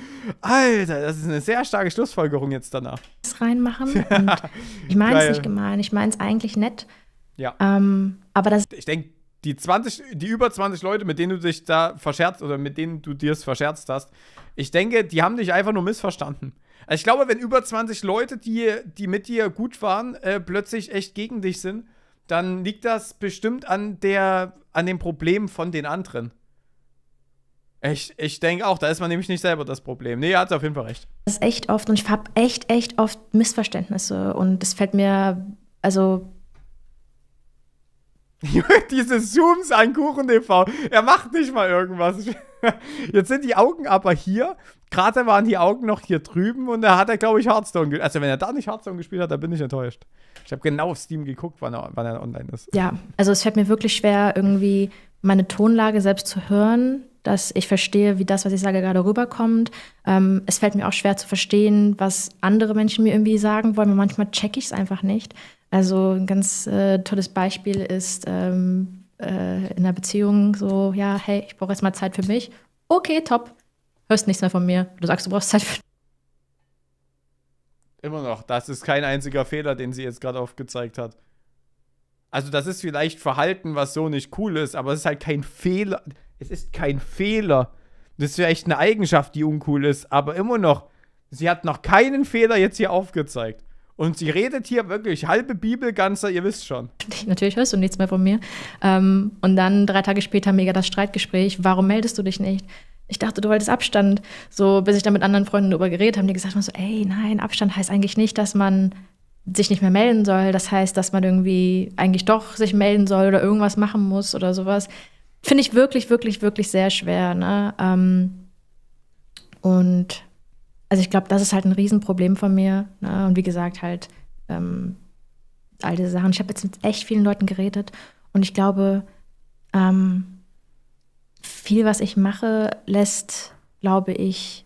Alter, das ist eine sehr starke Schlussfolgerung jetzt danach. Reinmachen. [laughs] ich meine es nicht gemein. Ich meine es eigentlich nett. Ja. Ähm, aber das. Ich denke, die 20, die über 20 Leute, mit denen du dich da verscherzt oder mit denen du dir es verscherzt hast, ich denke, die haben dich einfach nur missverstanden. Also ich glaube, wenn über 20 Leute, die, die mit dir gut waren, äh, plötzlich echt gegen dich sind, dann liegt das bestimmt an der, an dem Problem von den anderen. Ich, ich denke auch, da ist man nämlich nicht selber das Problem. Nee, er hat auf jeden Fall recht. Das ist echt oft und ich habe echt, echt oft Missverständnisse und es fällt mir, also Diese Zooms an Kuchen TV. Er macht nicht mal irgendwas. [laughs] Jetzt sind die Augen aber hier. Gerade waren die Augen noch hier drüben und da hat er, glaube ich, Hearthstone gespielt. Also, wenn er da nicht Hearthstone gespielt hat, dann bin ich enttäuscht. Ich habe genau auf Steam geguckt, wann er, wann er online ist. Ja, also es fällt mir wirklich schwer, irgendwie meine Tonlage selbst zu hören, dass ich verstehe, wie das, was ich sage, gerade rüberkommt. Ähm, es fällt mir auch schwer zu verstehen, was andere Menschen mir irgendwie sagen wollen. Manchmal checke ich es einfach nicht. Also ein ganz äh, tolles Beispiel ist ähm, äh, in einer Beziehung so, ja, hey, ich brauche jetzt mal Zeit für mich. Okay, top. Hörst nichts mehr von mir. Du sagst, du brauchst Zeit für Immer noch. Das ist kein einziger Fehler, den sie jetzt gerade aufgezeigt hat. Also das ist vielleicht Verhalten, was so nicht cool ist, aber es ist halt kein Fehler. Es ist kein Fehler. Das ist vielleicht eine Eigenschaft, die uncool ist, aber immer noch. Sie hat noch keinen Fehler jetzt hier aufgezeigt. Und sie redet hier wirklich halbe Bibel, ganzer, ihr wisst schon. [laughs] Natürlich hörst du nichts mehr von mir. Ähm, und dann drei Tage später mega das Streitgespräch. Warum meldest du dich nicht? Ich dachte, du wolltest Abstand. So, bis ich dann mit anderen Freunden darüber geredet habe, die gesagt haben so, ey, nein, Abstand heißt eigentlich nicht, dass man sich nicht mehr melden soll. Das heißt, dass man irgendwie eigentlich doch sich melden soll oder irgendwas machen muss oder sowas. Finde ich wirklich, wirklich, wirklich sehr schwer. Ne? Ähm, und also ich glaube, das ist halt ein Riesenproblem von mir. Ne? Und wie gesagt, halt ähm, all diese Sachen. Ich habe jetzt mit echt vielen Leuten geredet und ich glaube, ähm, viel, was ich mache, lässt, glaube ich,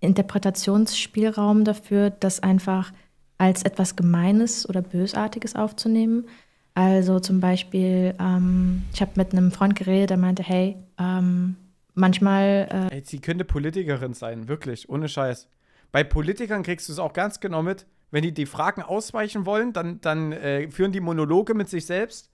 Interpretationsspielraum dafür, das einfach als etwas Gemeines oder Bösartiges aufzunehmen. Also zum Beispiel, ähm, ich habe mit einem Freund geredet, der meinte, hey, ähm, manchmal. Äh Ey, sie könnte Politikerin sein, wirklich, ohne Scheiß. Bei Politikern kriegst du es auch ganz genau mit. Wenn die die Fragen ausweichen wollen, dann, dann äh, führen die Monologe mit sich selbst.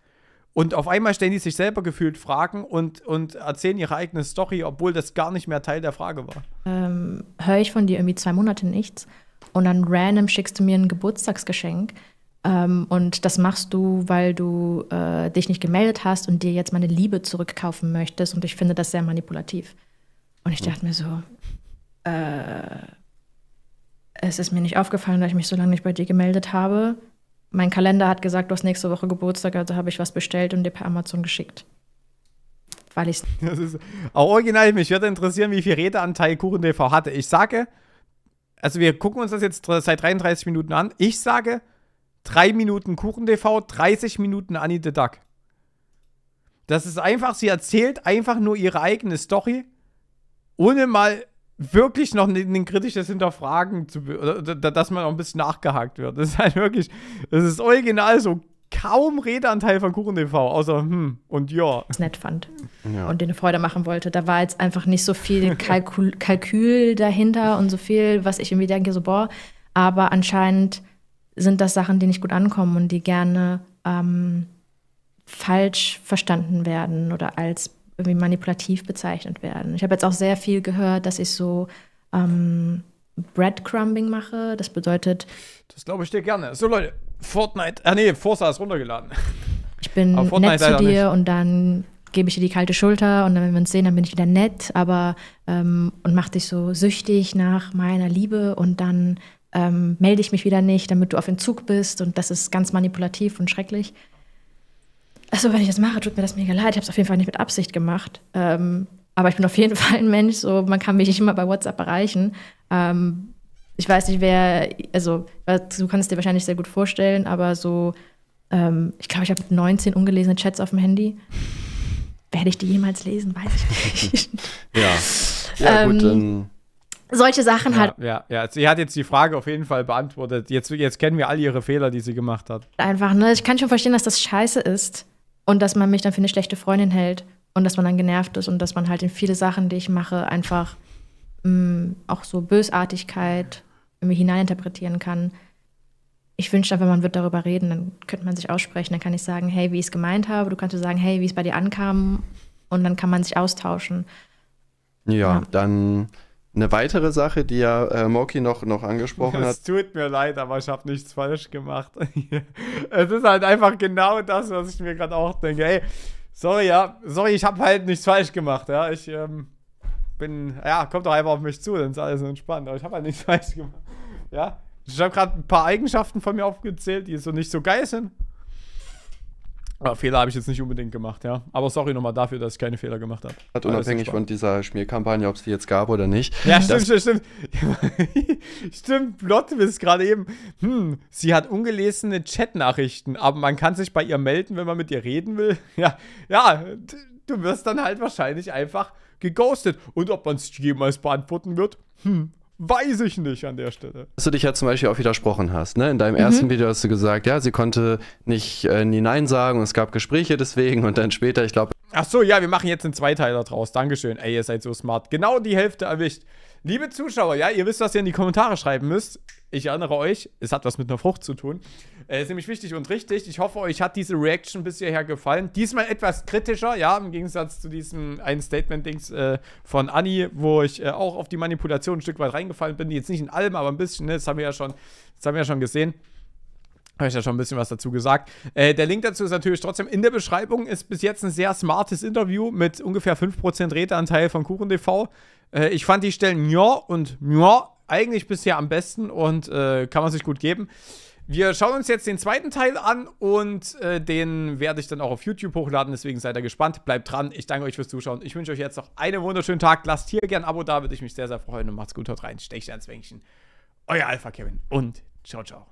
Und auf einmal stellen die sich selber gefühlt Fragen und, und erzählen ihre eigene Story, obwohl das gar nicht mehr Teil der Frage war. Ähm, Höre ich von dir irgendwie zwei Monate nichts und dann random schickst du mir ein Geburtstagsgeschenk. Ähm, und das machst du, weil du äh, dich nicht gemeldet hast und dir jetzt meine Liebe zurückkaufen möchtest. Und ich finde das sehr manipulativ. Und ich dachte mir so, äh, es ist mir nicht aufgefallen, da ich mich so lange nicht bei dir gemeldet habe. Mein Kalender hat gesagt, du hast nächste Woche Geburtstag, also habe ich was bestellt und dir per Amazon geschickt. Weil ich [laughs] Das ist auch original. Mich würde interessieren, wie viel Redeanteil Kuchen TV hatte. Ich sage, also wir gucken uns das jetzt seit 33 Minuten an. Ich sage 3 Minuten Kuchen TV, 30 Minuten Annie the Duck. Das ist einfach, sie erzählt einfach nur ihre eigene Story, ohne mal wirklich noch ein, kritisches Hinterfragen zu, oder, dass man auch ein bisschen nachgehakt wird. Das ist halt wirklich, das ist original so kaum Redeanteil von Kuchen TV, außer hm und ja. Es nett fand ja. und dir eine Freude machen wollte. Da war jetzt einfach nicht so viel Kalkül, Kalkül dahinter und so viel, was ich irgendwie denke, so boah, aber anscheinend sind das Sachen, die nicht gut ankommen und die gerne ähm, falsch verstanden werden oder als irgendwie manipulativ bezeichnet werden. Ich habe jetzt auch sehr viel gehört, dass ich so ähm, Breadcrumbing mache. Das bedeutet. Das glaube ich dir gerne. So, Leute, Fortnite. Ah, nee, Forza ist runtergeladen. [laughs] Ich bin nett zu dir nicht. und dann gebe ich dir die kalte Schulter und dann, wenn wir uns sehen, dann bin ich wieder nett, aber ähm, und mach dich so süchtig nach meiner Liebe und dann ähm, melde ich mich wieder nicht, damit du auf Entzug bist und das ist ganz manipulativ und schrecklich. Also, wenn ich das mache, tut mir das mega leid. Ich habe es auf jeden Fall nicht mit Absicht gemacht. Ähm, aber ich bin auf jeden Fall ein Mensch, so man kann mich nicht immer bei WhatsApp erreichen. Ähm, ich weiß nicht, wer, also du kannst es dir wahrscheinlich sehr gut vorstellen, aber so, ähm, ich glaube, ich habe 19 ungelesene Chats auf dem Handy. Werde ich die jemals lesen? Weiß ich nicht. [laughs] ja. Ja, gut, ähm, dann solche Sachen ja, halt. Ja, ja, sie hat jetzt die Frage auf jeden Fall beantwortet. Jetzt, jetzt kennen wir all ihre Fehler, die sie gemacht hat. Einfach, ne? Ich kann schon verstehen, dass das scheiße ist und dass man mich dann für eine schlechte Freundin hält und dass man dann genervt ist und dass man halt in viele Sachen, die ich mache, einfach mh, mm, auch so Bösartigkeit irgendwie hineininterpretieren kann. Ich wünschte einfach, man wird darüber reden, dann könnte man sich aussprechen, dann kann ich sagen, hey, wie ich es gemeint habe, du kannst sagen, hey, wie es bei dir ankam und dann kann man sich austauschen. Ja, ja. dann Eine weitere Sache, die ja äh, Moki noch, noch angesprochen hat. Es tut mir leid, aber ich habe nichts falsch gemacht. [laughs] es ist halt einfach genau das, was ich mir gerade auch denke. Ey, sorry, ja, sorry, ich habe halt nichts falsch gemacht, ja. Ich ähm, bin, ja, kommt doch einfach auf mich zu, dann ist alles entspannt. Aber ich habe halt nichts [laughs] falsch gemacht. Ja. Ich habe gerade ein paar Eigenschaften von mir aufgezählt, die so nicht so geil sind. Aber Fehler habe ich jetzt nicht unbedingt gemacht, ja. Aber sorry nochmal dafür, dass ich keine Fehler gemacht habe. Hat unabhängig von dieser Schmierkampagne, ob es die jetzt gab oder nicht. Ja, stimmt, stimmt, stimmt. [laughs] stimmt, Plot ist gerade eben. Hm, sie hat ungelesene Chatnachrichten, aber man kann sich bei ihr melden, wenn man mit ihr reden will. [laughs] Ja, ja, du wirst dann halt wahrscheinlich einfach geghostet. Und ob man es jemals beantworten wird, hm, Weiß ich nicht an der Stelle. Dass du dich ja zum Beispiel auch widersprochen hast. Ne? In deinem mhm. ersten Video hast du gesagt, ja, sie konnte nicht äh, nie Nein sagen und es gab Gespräche deswegen und dann später, ich glaube. Ach so, ja, wir machen jetzt einen Zweiteiler draus. Dankeschön. Ey, ihr seid so smart. Genau die Hälfte erwischt. Liebe Zuschauer, ja, ihr wisst, was ihr in die Kommentare schreiben müsst. Ich erinnere euch, es hat was mit einer Frucht zu tun. Äh, ist nämlich wichtig und richtig. Ich hoffe, euch hat diese Reaction bis hierher gefallen. Diesmal etwas kritischer, ja, im Gegensatz zu diesem einen Statement-Dings äh, von Anni, wo ich äh, auch auf die Manipulation ein Stück weit reingefallen bin. Jetzt nicht in allem, aber ein bisschen, ne? das haben wir ja schon, das haben wir ja schon gesehen. Habe ich ja schon ein bisschen was dazu gesagt. Äh, der Link dazu ist natürlich trotzdem in der Beschreibung. Ist bis jetzt ein sehr smartes Interview mit ungefähr 5% Redeanteil von KuchenTV. Äh, ich fand die Stellen ja und ja eigentlich bisher am besten und äh, kann man sich gut geben. Wir schauen uns jetzt den zweiten Teil an und äh, den werde ich dann auch auf YouTube hochladen. Deswegen seid ihr gespannt. Bleibt dran. Ich danke euch fürs Zuschauen. Ich wünsche euch jetzt noch einen wunderschönen Tag. Lasst hier gerne ein Abo da, würde ich mich sehr, sehr freuen. Und macht's gut, haut rein. Stecht ans Wänkchen. Euer Alpha Kevin und ciao, ciao.